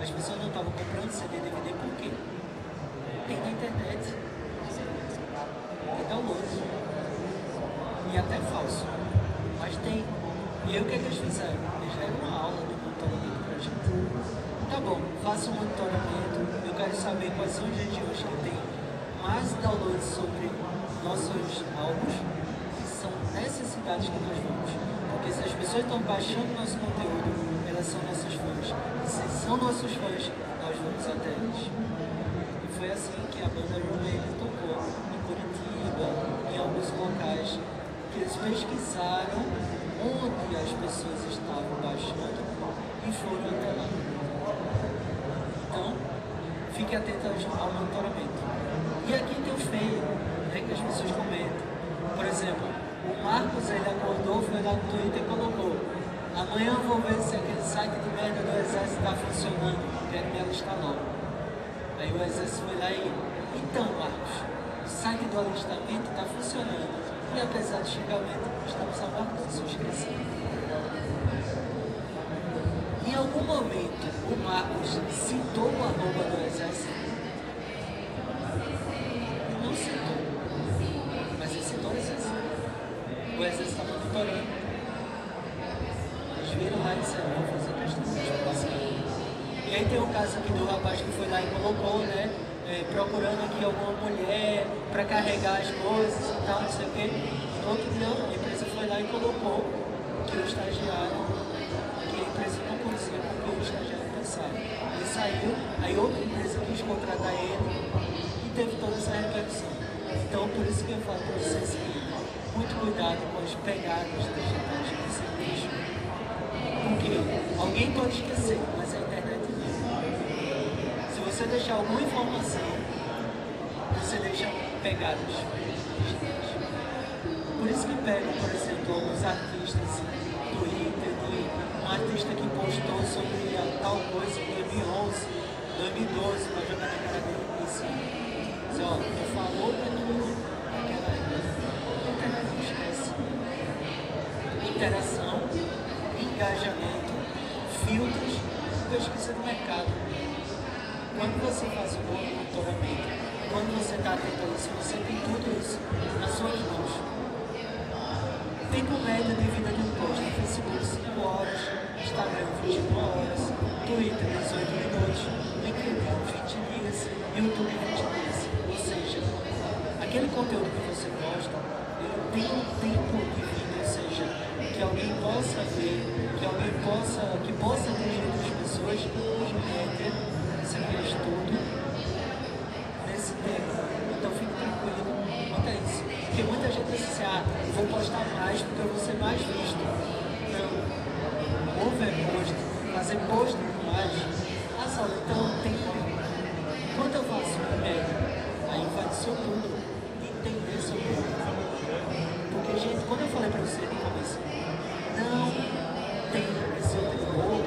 As pessoas não estavam comprando CD DVD por quê? Tem na internet. Tem download. E até falso. Mas tem. E aí o que é que eles fizeram? Eles deram uma aula de monitoramento pra gente. Tá bom, faça um monitoramento. Eu quero saber quais são as regiões que tem mais downloads sobre nossos álbuns. E são nessas cidades que nós vamos. Porque se as pessoas estão baixando nosso conteúdo, elas são nossos fãs. E se são nossos fãs, nós vamos até eles. E foi assim que a banda Rumei tocou em Curitiba, em alguns locais, que eles pesquisaram onde as pessoas estavam baixando e foram até lá. Então, fique atento ao monitoramento. E aqui tem o feio, né, que as pessoas comentam. Por exemplo, o Marcos ele acordou, foi lá no Twitter e colocou Amanhã eu vou ver se aquele site de merda do exército está funcionando. Quero me alistar logo. Aí o exército foi lá e. Então, Marcos, o site do alistamento está funcionando. E apesar do xingamento, estamos aguardando sua inscrição. Em algum momento, o Marcos citou o arroba do exército. E não citou. Mas ele citou o exército. O exército estava monitorando viram lá e disseram, vou fazer questão de passar. Aí tem o caso aqui do rapaz que foi lá e colocou, né? É, procurando aqui alguma mulher para carregar as coisas e tal, não sei o quê. No outro dia a empresa foi lá e colocou que o estagiário, que a empresa não conhecia porque o estagiário pensava. Ele saiu, aí outra empresa quis contratar ele e teve toda essa repercussão. Então por isso que eu falo para vocês que muito cuidado com as pegadas digitais que você deixa porque alguém pode esquecer, mas a internet não. Se você deixar alguma informação, você deixa pegadas. Por isso que pegam, por exemplo, alguns artistas do Twitter, um artista que postou sobre tal coisa em 2011, 2012, para jogar na cara dele e assim, diz, ó, tu falou pra tu naquela época. A internet não esquece. Interação engajamento, filtros, pesquisa de mercado. Quando você faz um bom monitoramento, quando você está a isso, você tem tudo isso nas suas mãos. Tempo médio de vida de um post Facebook 5 horas, Instagram 21 horas, Twitter 18 minutos, LinkedIn 20 dias, YouTube 20 dias. Ou seja, aquele conteúdo que você posta, ele tem um tempo de vida, ou seja, que alguém possa ver que alguém possa, que possa atingir outras pessoas, assim, ah, vou postar mais porque eu vou ser mais visto. Não. Overpost, fazer post mais. Ah, só, então tem como. Quanto eu faço média? Aí vai seu tudo. Entender seu tudo. Porque, gente, quando eu falei pra você no começo, não tem esse bolo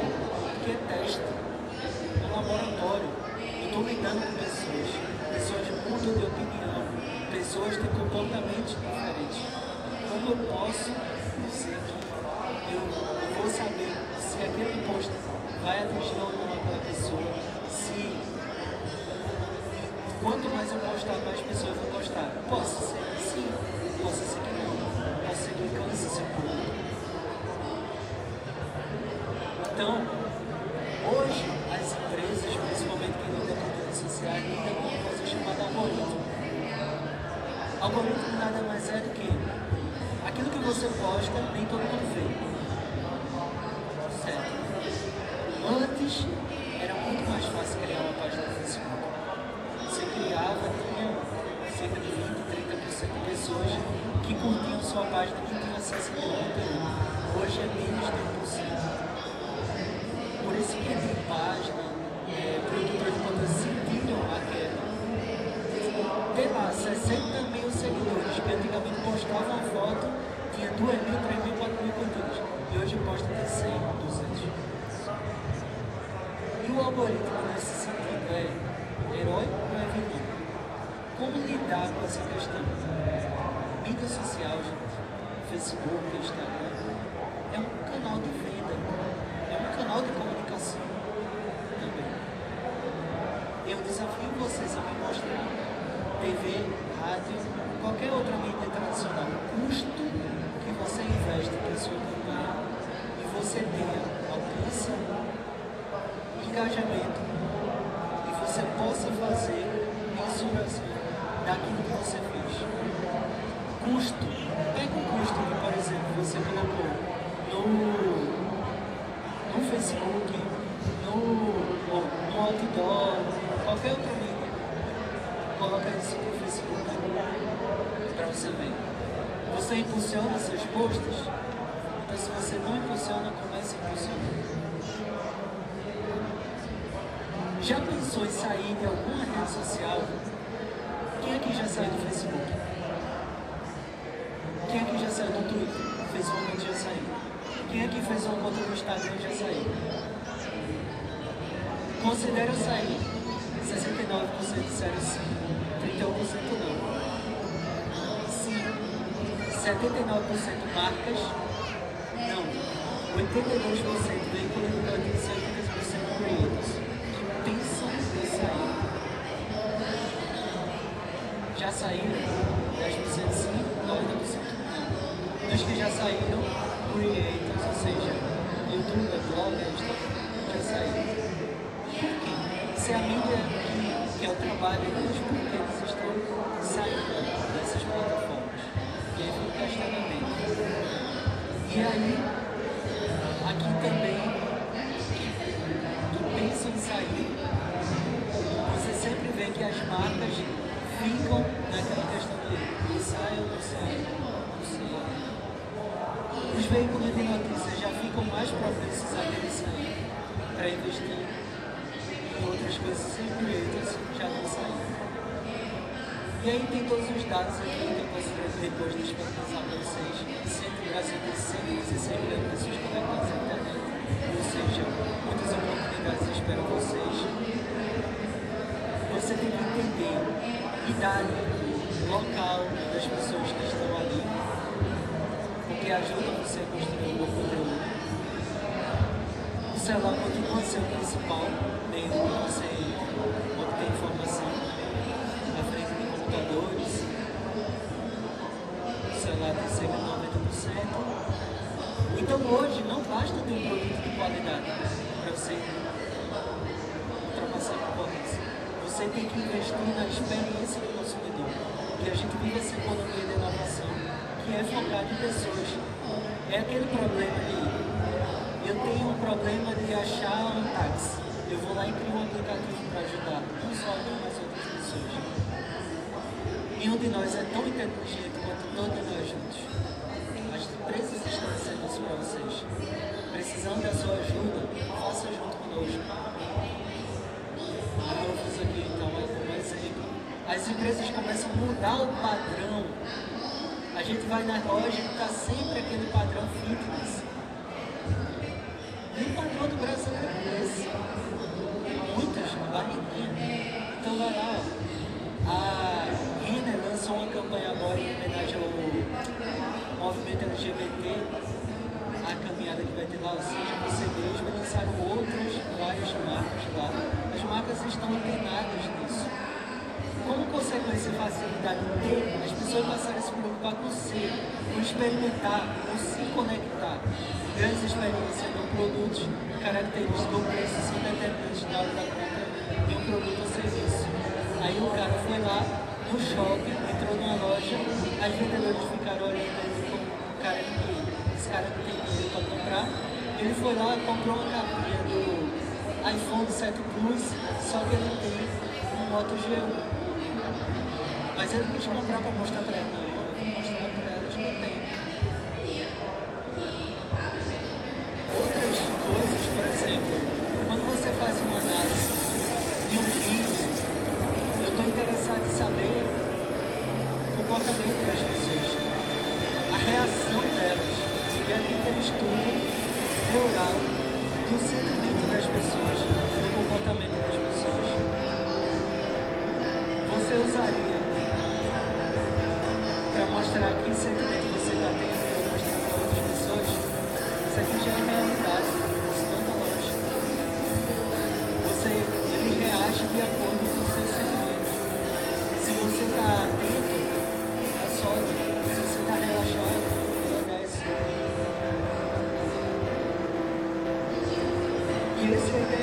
que é teste, é um laboratório. Eu estou lidando com pessoas, pessoas mudam de opinião, pessoas têm comportamentos diferentes. Como eu posso dizer eu, vou saber se aquele imposto vai atingir ou não pessoa, se quanto mais eu postar, mais pessoas vão gostar. Posso ser sim, posso ser que não, posso ser que alcance seu público. Então, hoje, as empresas, principalmente quem lida com redes sociais, lidam com uma coisa chamada algoritmo. Algoritmo nada mais é do aquilo que você posta, nem todo mundo vê. Certo? Antes, era muito mais fácil criar uma página no Facebook. Você criava, tinha cerca de 20, 30% de pessoas que curtiam sua página e tinham acesso ao conteúdo. Hoje é menos de 1% por isso que entre página, é, produtor de conteúdo sentiram a queda. Tem lá 60 mil seguidores que antigamente postavam 2 mil, 3 mil, 4 mil curtidas. E hoje posta de 100, 200. E o algoritmo nesse sentido é herói ou é vilão? Como lidar com essa questão? Mídia social, gente, Facebook, Instagram, é um canal de venda, é um canal de comunicação eu desafio vocês a me mostrar TV, rádio, qualquer outra mídia tradicional, custo você investe para a sua campanha e você tenha alcance, engajamento e você possa fazer mensuração daquilo que você fez. Custo. Pega o custo que, por exemplo, você colocou no, no Facebook, no, no outdoor, qualquer outra mídia, coloca isso no Facebook para você ver. Você impulsiona seus posts? Então se você não impulsiona, comece a impulsionar. Já pensou em sair de alguma rede social? Quem aqui já saiu do Facebook? Quem aqui já saiu do Twitter? Conta já saiu. Quem aqui fez uma conta no Instagram já saiu? Considera sair. 69% disseram sim, 31% não. Sim. 79% marcas, não. 82% veículo de notícia e 3% creators. Pensam em sair. Já saíram? 10% sim, 90% não. Dos que já saíram, creators, ou seja, youtuber, bloggers, já saíram. Por quê? Se a mídia que, que é o trabalho deles, porque eles estão saindo E aí, aqui também, que pensam em sair, você sempre vê que as marcas ficam naquela questão de sai ou não sai, não. Os veículos de notícias já ficam mais propensos a sair para investir em outras coisas sem creators já não saíram. E aí tem todos os dados aqui que eu posso depois disponibilizar para vocês. Sempre o Brasil tem 116 milhões de pessoas conectadas à internet. Ou seja, muitas oportunidades esperam vocês. Você tem que entender idade, local das pessoas que estão ali, porque ajuda você a construir um bom conteúdo. O celular continua a ser o principal meio que você obter informação na frente de computadores. O celular tem de 90%. Então hoje não basta ter um produto de qualidade para você ultrapassar a concorrência. Você tem que investir na experiência do consumidor. E a gente vive essa economia de inovação que é focada em pessoas. É aquele problema de eu tenho um problema de achar um táxi. Eu vou lá e crio um aplicativo para ajudar, não só eu, mas outras pessoas. Nenhum de nós é tão inteligente quanto todos nós juntos. As empresas estão dizendo isso para vocês. Precisando da sua ajuda, faça junto conosco. Aqui, então, como exemplo. As empresas começam a mudar o padrão. A gente vai na loja e está sempre aquele padrão fitness. E o padrão do brasileiro é esse. Muitas barriguinha. Então vai lá. A Renner lançou uma campanha agora em homenagem ao movimento LGBT, caminhada que vai ter lá, seja, você mesmo lançaram outras várias marcas lá. As marcas estão antenadas nisso. Como consequência e facilidade ter, as pessoas passaram a se preocupar com ser, com experimentar, com se conectar. Grandes experiências com produtos, características ou preço são determinantes na hora da compra de um produto ou serviço. Aí o cara foi lá no shopping, entrou numa loja, as vendedoras ficaram olhando como o cara que esse cara não tem dinheiro para comprar. Ele foi lá, comprou uma capinha do iPhone 7 Plus, só que ele tem um Moto G1. Mas ele quis comprar para mostrar para ela. Não, eu vou mostrar para elas que eu tenho. Outras coisas, por exemplo, quando você faz uma análise de um vídeo, eu estou interessado em saber o comportamento das pessoas, a reação delas. E aqui tem um estudo neural do sentimento das pessoas, do comportamento das pessoas. Você usaria para mostrar que sentimento você está tendo E esse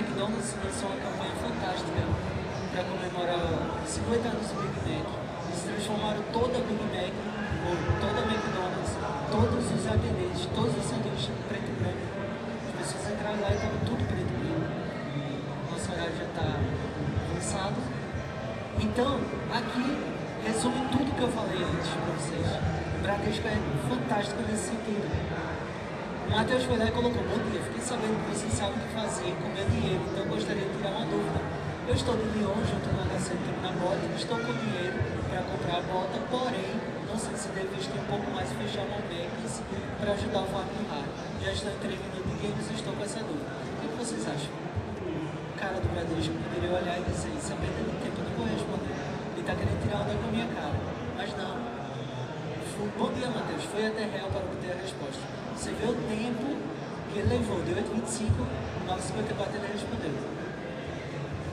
McDonald's lançou uma campanha fantástica para comemorar 50 anos do Big Mac. Eles transformaram toda a Big Mac, ou toda a McDonald's, todos os atendentes, todos os sanduíches preto e branco. As pessoas entraram lá e estavam tudo preto e branco. Nosso horário já está avançado. Então, aqui resume tudo que eu falei antes para vocês. O Bradesco é fantástico nesse sentido. Matheus foi lá e colocou, bom dia, fiquei sabendo que você sabe o que fazer com meu dinheiro, então gostaria de tirar uma dúvida. Eu estou de Lyon, junto no HC na bota, estou com dinheiro para comprar a bota, porém, não sei se devo investir um pouco mais e fechar uma para ajudar o Raro. Já estou entregando de games e estou com essa dúvida. O que vocês acham? O cara do Bradesco poderia olhar e dizer, isso é perda de tempo, eu não vou responder. Ele está querendo tirar onda com a minha cara. Mas não. Bom dia, Matheus. Foi até real para obter a resposta. Você vê o tempo que ele levou, de 8h25, 9h54 ele respondeu.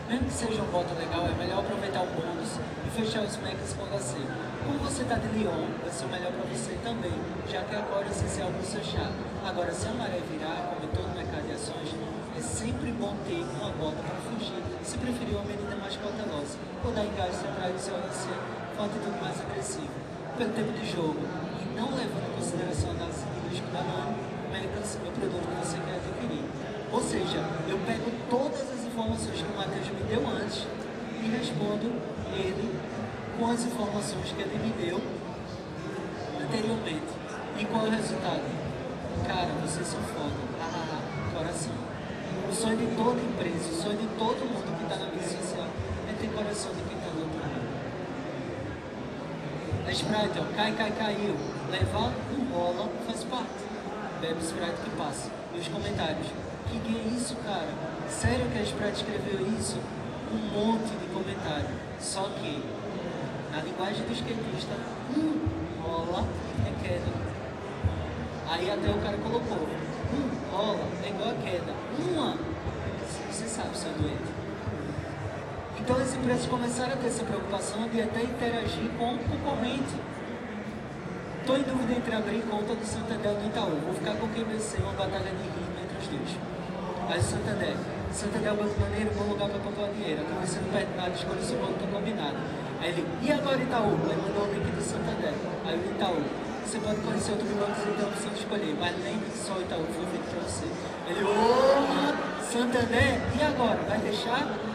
Mesmo que seja um bota legal, é melhor aproveitar o bônus e fechar os Macs com HC. Como você está de Lyon, vai ser o melhor para você também, já que a cor é essencial para o seu chá. Agora, se a maré virar, como em todo mercado de ações, é sempre bom ter uma bota para fugir, se preferir uma medida mais cautelosa, ou dar engaste atrás do seu HC com atitude mais agressiva. Pelo tempo de jogo, e não levando em consideração a análise de risco da NAN, Macs é o produto que você quer adquirir. Ou seja, eu pego todas as informações que o Matheus me deu antes e respondo ele com as informações que ele me deu anteriormente. E qual é o resultado? Cara, vocês são foda. Ah, coração. O sonho de toda empresa, o sonho de todo mundo que está na mídia social é ter coração de quem está do outro lado. A Sprite, ó, cai, cai, caiu. Levar um rola faz parte. Bebe Sprite que passa. E os comentários. Que que é isso, cara? Sério que a Sprite escreveu isso? Um monte de comentário. Só que, na linguagem do skatista, um rola é queda. Aí até o cara colocou, um rola é igual a queda. Uma, você sabe, seu doente. Então as empresas começaram a ter essa preocupação de até interagir com o concorrente. Estou em dúvida entre abrir conta do Santander ou do Itaú. Vou ficar com quem vencer uma batalha de rima entre os dois. Aí o Santander. Santander é o banco maneiro, bom lugar para pontuar dinheiro. Acabou sendo perto nada, escolha seu banco, tá combinado. Aí ele, e agora Itaú? Aí mandou o link do Santander. Aí o Itaú. Você pode conhecer outros bancos e ter a opção de escolher, mas lembre só o Itaú foi feito para você. Ele, ô, Santander, e agora? Vai deixar?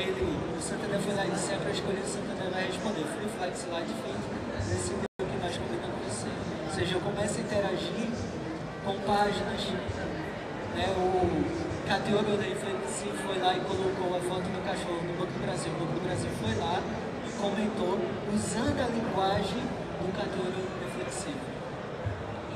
Ele, o Santander foi lá e disse, é para escolher, o Santander vai responder. Free Flag Slide Fit, decidiu o que mais combina com você. Ou seja, eu começo a interagir com páginas. Né, o Cateoro se foi lá e colocou a foto do cachorro no Banco do Brasil. O Banco do Brasil foi lá e comentou usando a linguagem do Cateoro reflexivo.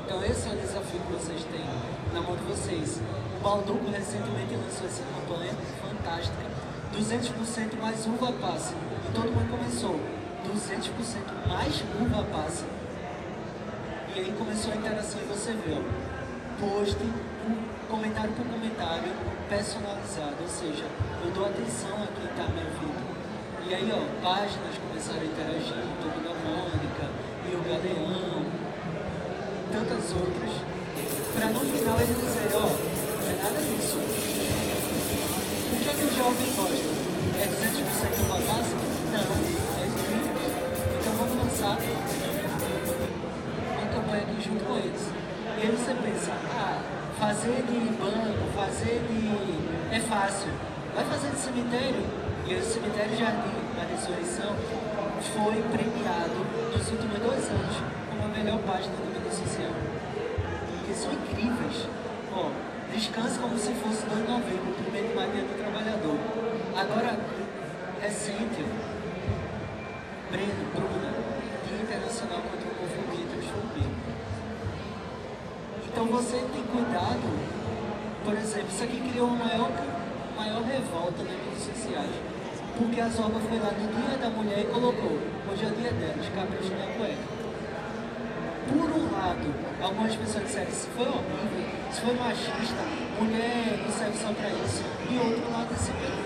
Então esse é o desafio que vocês têm na mão de vocês. O Balduco recentemente lançou essa campanha fantástica. 200% mais uva passa. E todo mundo começou. 200% mais uva passa. E aí começou a interação e você viu. Post, comentário por comentário, personalizado. Ou seja, eu dou atenção a quem está me ouvindo. E aí, ó, páginas começaram a interagir, Turma da Mônica, e o Galeão, tantas outras, para no final ele dizer, ó, não é nada disso. Que que o jovem gosta? É 200% uva passa? Não, é 20%. Então vamos lançar uma campanha aqui junto com eles. E aí você pensa, ah, fazer de banco, fazer de. é fácil. Vai fazer de cemitério? E o cemitério Jardim, na ressurreição, foi premiado nos últimos dois anos como a melhor página do mídia social. Porque são incríveis. Ó, descanse como se fosse 2 de novembro, o primeiro de maio. Agora, recente, Breno, Bruna, Dia Internacional contra o e Transfobia. Então você tem cuidado, por exemplo, isso aqui criou uma maior, maior revolta nas mídias sociais. Porque a Zorba foi lá no dia da mulher e colocou, hoje é o dia delas, capricho na cueca. Por um lado, algumas pessoas disseram isso foi horrível, isso foi machista, mulher não serve só pra isso. E outro lado, esse foi a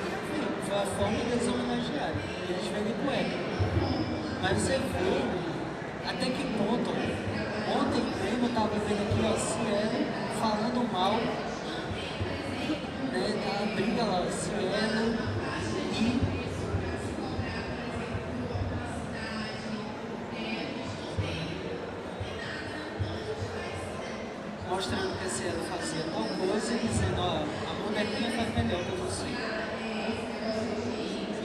forma deles homenagearem. Eles vendem cueca. Mas você vê até que ponto. Ontem mesmo eu tava vendo aqui, ó, Cielo falando mal né, da briga lá, Cielo e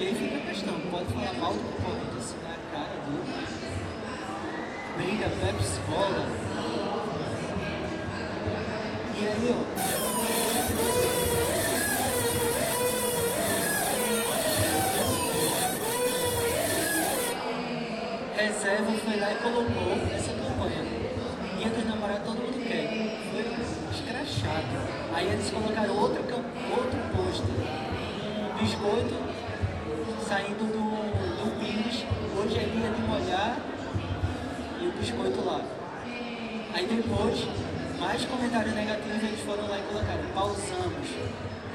aí fica a questão, pode falar mal do concorrente assim na cara dele. Briga, Pepsi, bola. E aí, ó. Reserva foi lá e colocou essa campanha. Dia dos namorados todo mundo quer. Foi escrachado. Aí eles colocaram outro, outro posto. Um biscoito De molhar e o biscoito lá. Aí depois, mais comentários negativos, eles foram lá e colocaram, pausamos.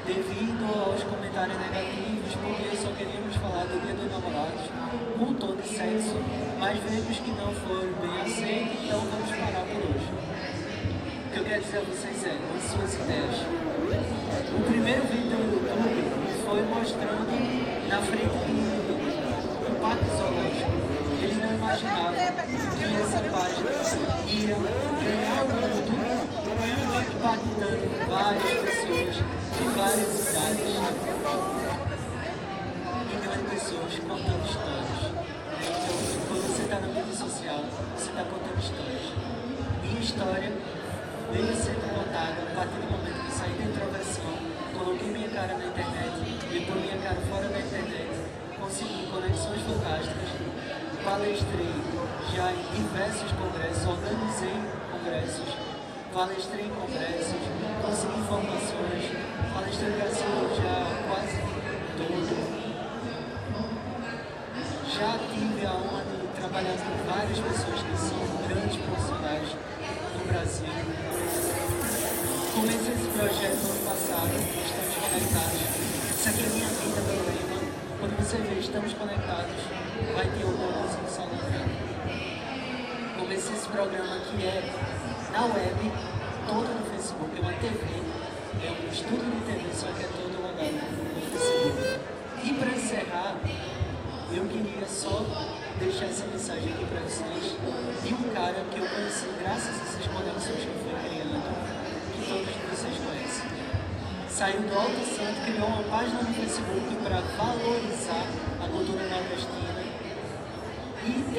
Devido aos comentários negativos, porque só queríamos falar do dia dos namorados, com tom de sexo, mas vemos que não foram bem aceitos, então vamos parar por hoje. O que eu quero dizer a vocês é, as suas ideias. O primeiro vídeo do YouTube foi mostrando na frente do parque zoológico. Ele não imaginava que essa página ia ganhar o mundo impactando várias pessoas de várias idades. Milhões de pessoas contando histórias. Então, quando você está na mídia social, você está contando histórias. Minha história veio sendo contada a partir do momento que saí da introversão, coloquei minha cara na internet e por minha cara fora da internet, consegui conexões fantásticas, palestrei já em diversos congressos, organizei congressos, palestrei em congressos, consegui informações, palestrei Brasil já quase todo. Já tive a honra de trabalhar com várias pessoas que são grandes profissionais no Brasil. Comecei esse projeto ano passado, estamos conectados. Isso aqui é minha vida, meu lema. Quando você vê, estamos conectados, vai ter alguma coisa no salão. Comecei esse programa que é na web, todo no Facebook, é uma TV, é um estúdio de TV, só que é todo logado no Facebook. E para encerrar, eu queria só deixar essa mensagem aqui para vocês de um cara que eu conheci graças a essas conexões que eu fui criando, que todos vocês conhecem. Saiu do Alto Santo, criou uma página no Facebook para valorizar a cultura nordestina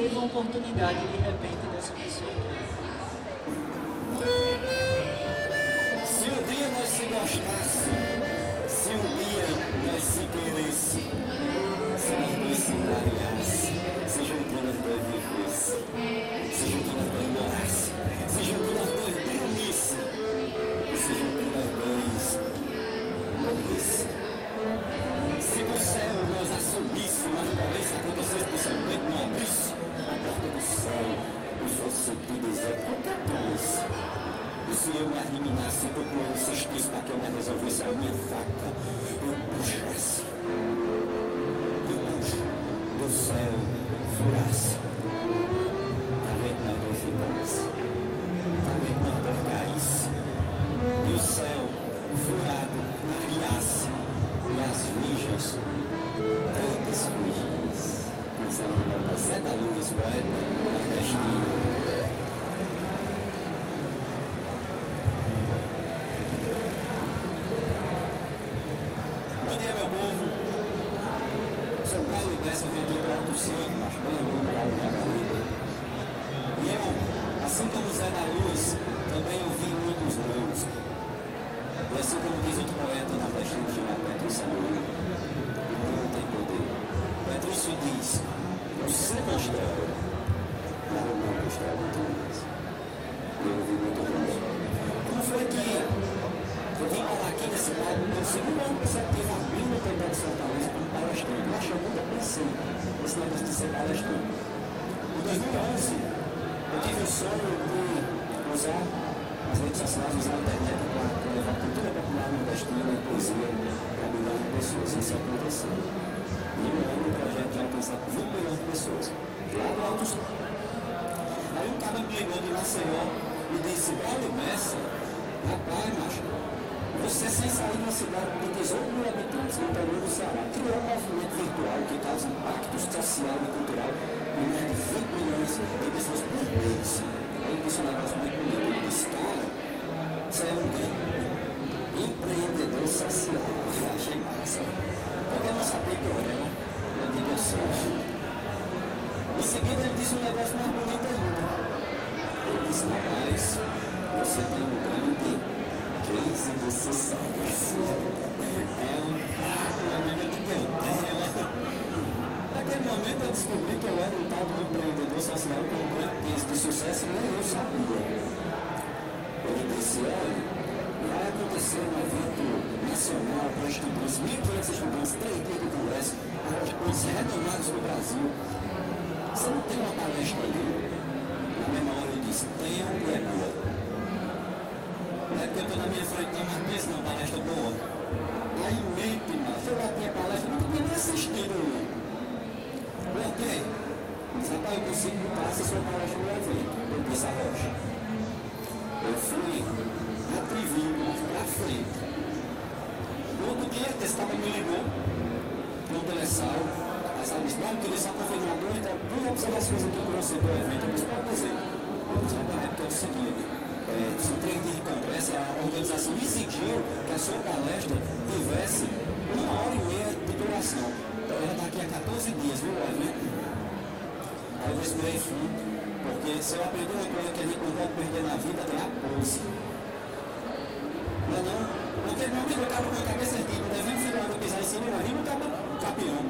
teve a oportunidade de repente dessa pessoa. Se um dia nós se gostássemos, se um dia nós se querêssemos, se nós dois se encariassem, se juntos nós dois se juntos nós dois bem lembrado da Gaúcha. E eu, assim como Zé da Luz, também ouvi muitos nomes. E assim como diz outro poeta na paixão chamado Petrúcio Amorim, o mundo tem poder. Petrúcio diz, o seu história, mas meu história não tem mais. E eu ouvi muito nomes. Como foi que eu vim parar aqui nesse lado, no segundo ano consecutivo, abrindo o tempo de Fortaleza como palestrante. Eu apreensão esse negócio de ser palestrante. Em 2011, eu tive o sonho de usar as redes sociais, usar a internet para levar cultura popular nordestina e poesia para milhões de pessoas. Isso aconteceu. E um ano o projeto já alcançar 20 milhões de pessoas. Lá do Alto. Aí um cara me ligou de Maceió e disse, olha Messi, rapaz, macho, você sem sair de uma cidade de 18 mil habitantes no interior do Ceará, criou um movimento virtual que causa impacto social e cultural em mais de 20 milhões de pessoas por mês. Aí disse um negócio muito bonito, disse, cara, você é um empreendedor social. Eu achei massa. Eu não sabia que eu era, eu digo. Em seguida ele disse um negócio mais bonito ainda. Ele disse, rapaz, você tem um grande case de sucesso. É um momento que eu tenho. Naquele momento eu descobri que eu era um tal de empreendedor social com um grande case de sucesso nem eu sabia. Ele disse, olha, vai acontecer um evento nacional para estudantes, 1.500 estudantes, três dias de congresso, os renomados do Brasil. Você não tem uma palestra ali? Na mesma hora eu disse, é boa. Não é porque eu estou na minha frente, não, mas pensa numa palestra boa. Aí mente, mas eu bati a palestra, não tinha nem assistido. Por quê? Mas rapaz, eu consigo botar essa sua palestra no evento. Eu disse a Rocha. Eu fui atrevido pra frente. No outro dia, esse cara me ligou no telesal. Aí sabe, disse, não, queria só confirmar dois, então, duas observações aqui para você do evento. Eu disse, pode dizer. Eu disse, é o seguinte, é, dias de congresso, a organização exigiu que a sua palestra tivesse uma hora e meia de duração. Então, ela está aqui há 14 dias, viu, evento? Aí eu respirei fundo, porque se eu aprender uma coisa que a gente não pode perder na vida, é a pose. Não é não? Porque meu amigo estava com a cabeça erguida, devendo final do pisar em cima, imagina o cabo capião.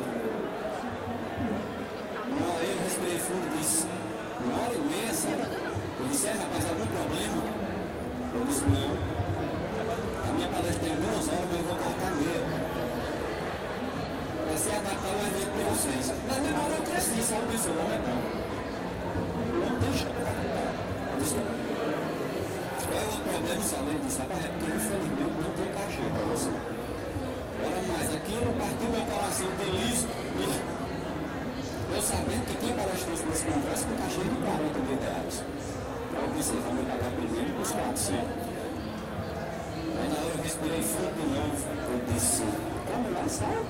Aí eu respirei fundo e disse, uma hora e meia, sabe? Eu disse, é rapaz, algum problema? Disse, não. A minha palestra tem duas horas, mas eu vou cortar meia. Vai se adaptar ao evento de vocês. Mesma hora eu cresci, sabe? Pessoal, não é bom. Não deixa eu disse, qual é o problema, Salém? Disse, rapaz, é porque infelizmente não tem cachê para você. Ora mais, aquilo partiu meu coração feliz. Eu sabendo que tinha palestrantes nesse congresso com cachê de 40 mil reais. Eu pensei, vamos pagar primeiro e os 400. Aí na hora eu respirei fundo de novo. Eu disse, como lá, sabe?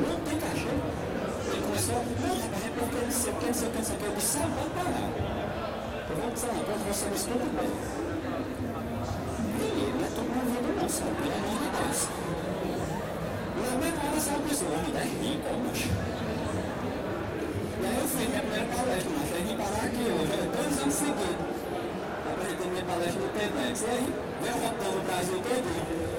Não tem cachê. Ele começou, não, é porque não sei o que, não sei o que, que. Eu disse, sabe, vai parar. Eu vou dizer uma coisa, você me escuta bem. E não é todo mundo vindo não, sabe? Pelo amor de Deus. Na mesma hora, sabe, pessoa, homem é rico, macho. E aí eu fiz minha primeira palestra, mas aí vim parar aqui hoje, dois anos seguidos. Apresentei minha palestra no TEDx. E aí, veio rodando o Brasil todo.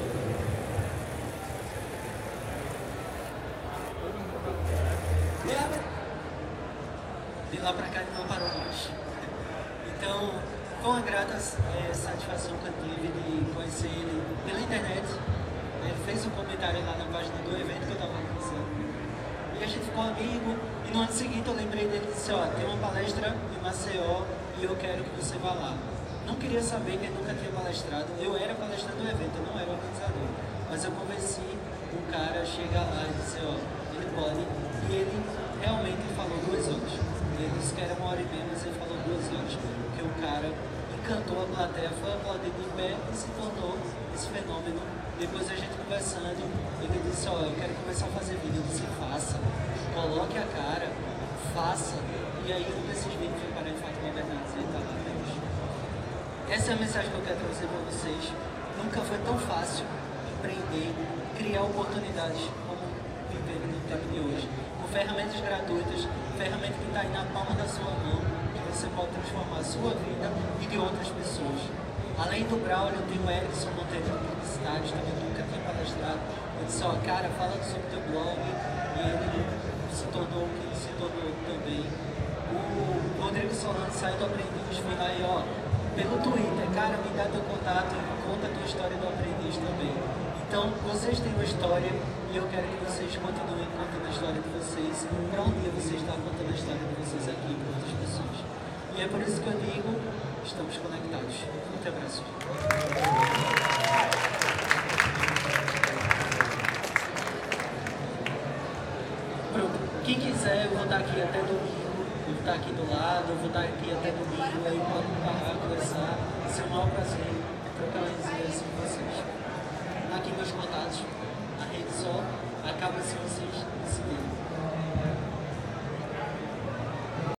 De lá pra cá ele não parou mais. Então, foi uma grata é, satisfação que eu tive de conhecer ele pela internet. Ele fez um comentário lá na página do evento que eu estava organizando. E a gente ficou amigo. E no ano seguinte eu lembrei dele e disse: Ó, tem uma palestra em Maceió e eu quero que você vá lá. Não queria saber que ele nunca tinha palestrado. Eu era palestrante do evento, eu não era organizador. Mas eu convenci um cara a chegar lá e disse: Ó, ele pode. E ele realmente falou duas horas. Ele disse que era uma hora e meia, mas ele falou duas horas. Porque o cara encantou a plateia, foi aplaudido em pé e se tornou esse fenômeno. Depois a gente conversando, ele disse, ó, eu quero começar a fazer vídeo. Eu disse, faça, coloque a cara, faça. E aí um desses vídeos foi para de Fátima Bernardes e está lá. Essa é a mensagem que eu quero trazer para vocês. Nunca foi tão fácil empreender, criar oportunidades como viver no tempo de hoje. Com ferramentas gratuitas, ferramenta que está aí na palma da sua mão, que você pode transformar a sua vida e de outras pessoas. Além do Braulio, tem o Edson Monteiro de Publicidade, também nunca tinha palestrado. Eu disse, ó, cara, fala sobre o teu blog. E ele se tornou o que ele se tornou também. O Rodrigo Solano saiu do Aprendiz, foi e, ó, pelo Twitter, cara, me dá teu contato conta a tua história do Aprendiz também. Então, vocês têm uma história e eu quero que vocês continuem contando a história de vocês para um dia você estar contando a história de vocês aqui para outras pessoas. E é por isso que eu digo, estamos conectados. Muito abraço. quiser, eu vou estar aqui até domingo, estar aqui do lado, eu vou estar aqui até domingo, aí podem parar, conversar. ser é um maior prazer trocar umas ideias com vocês. Aqui meus contatos, a rede só acaba se vocês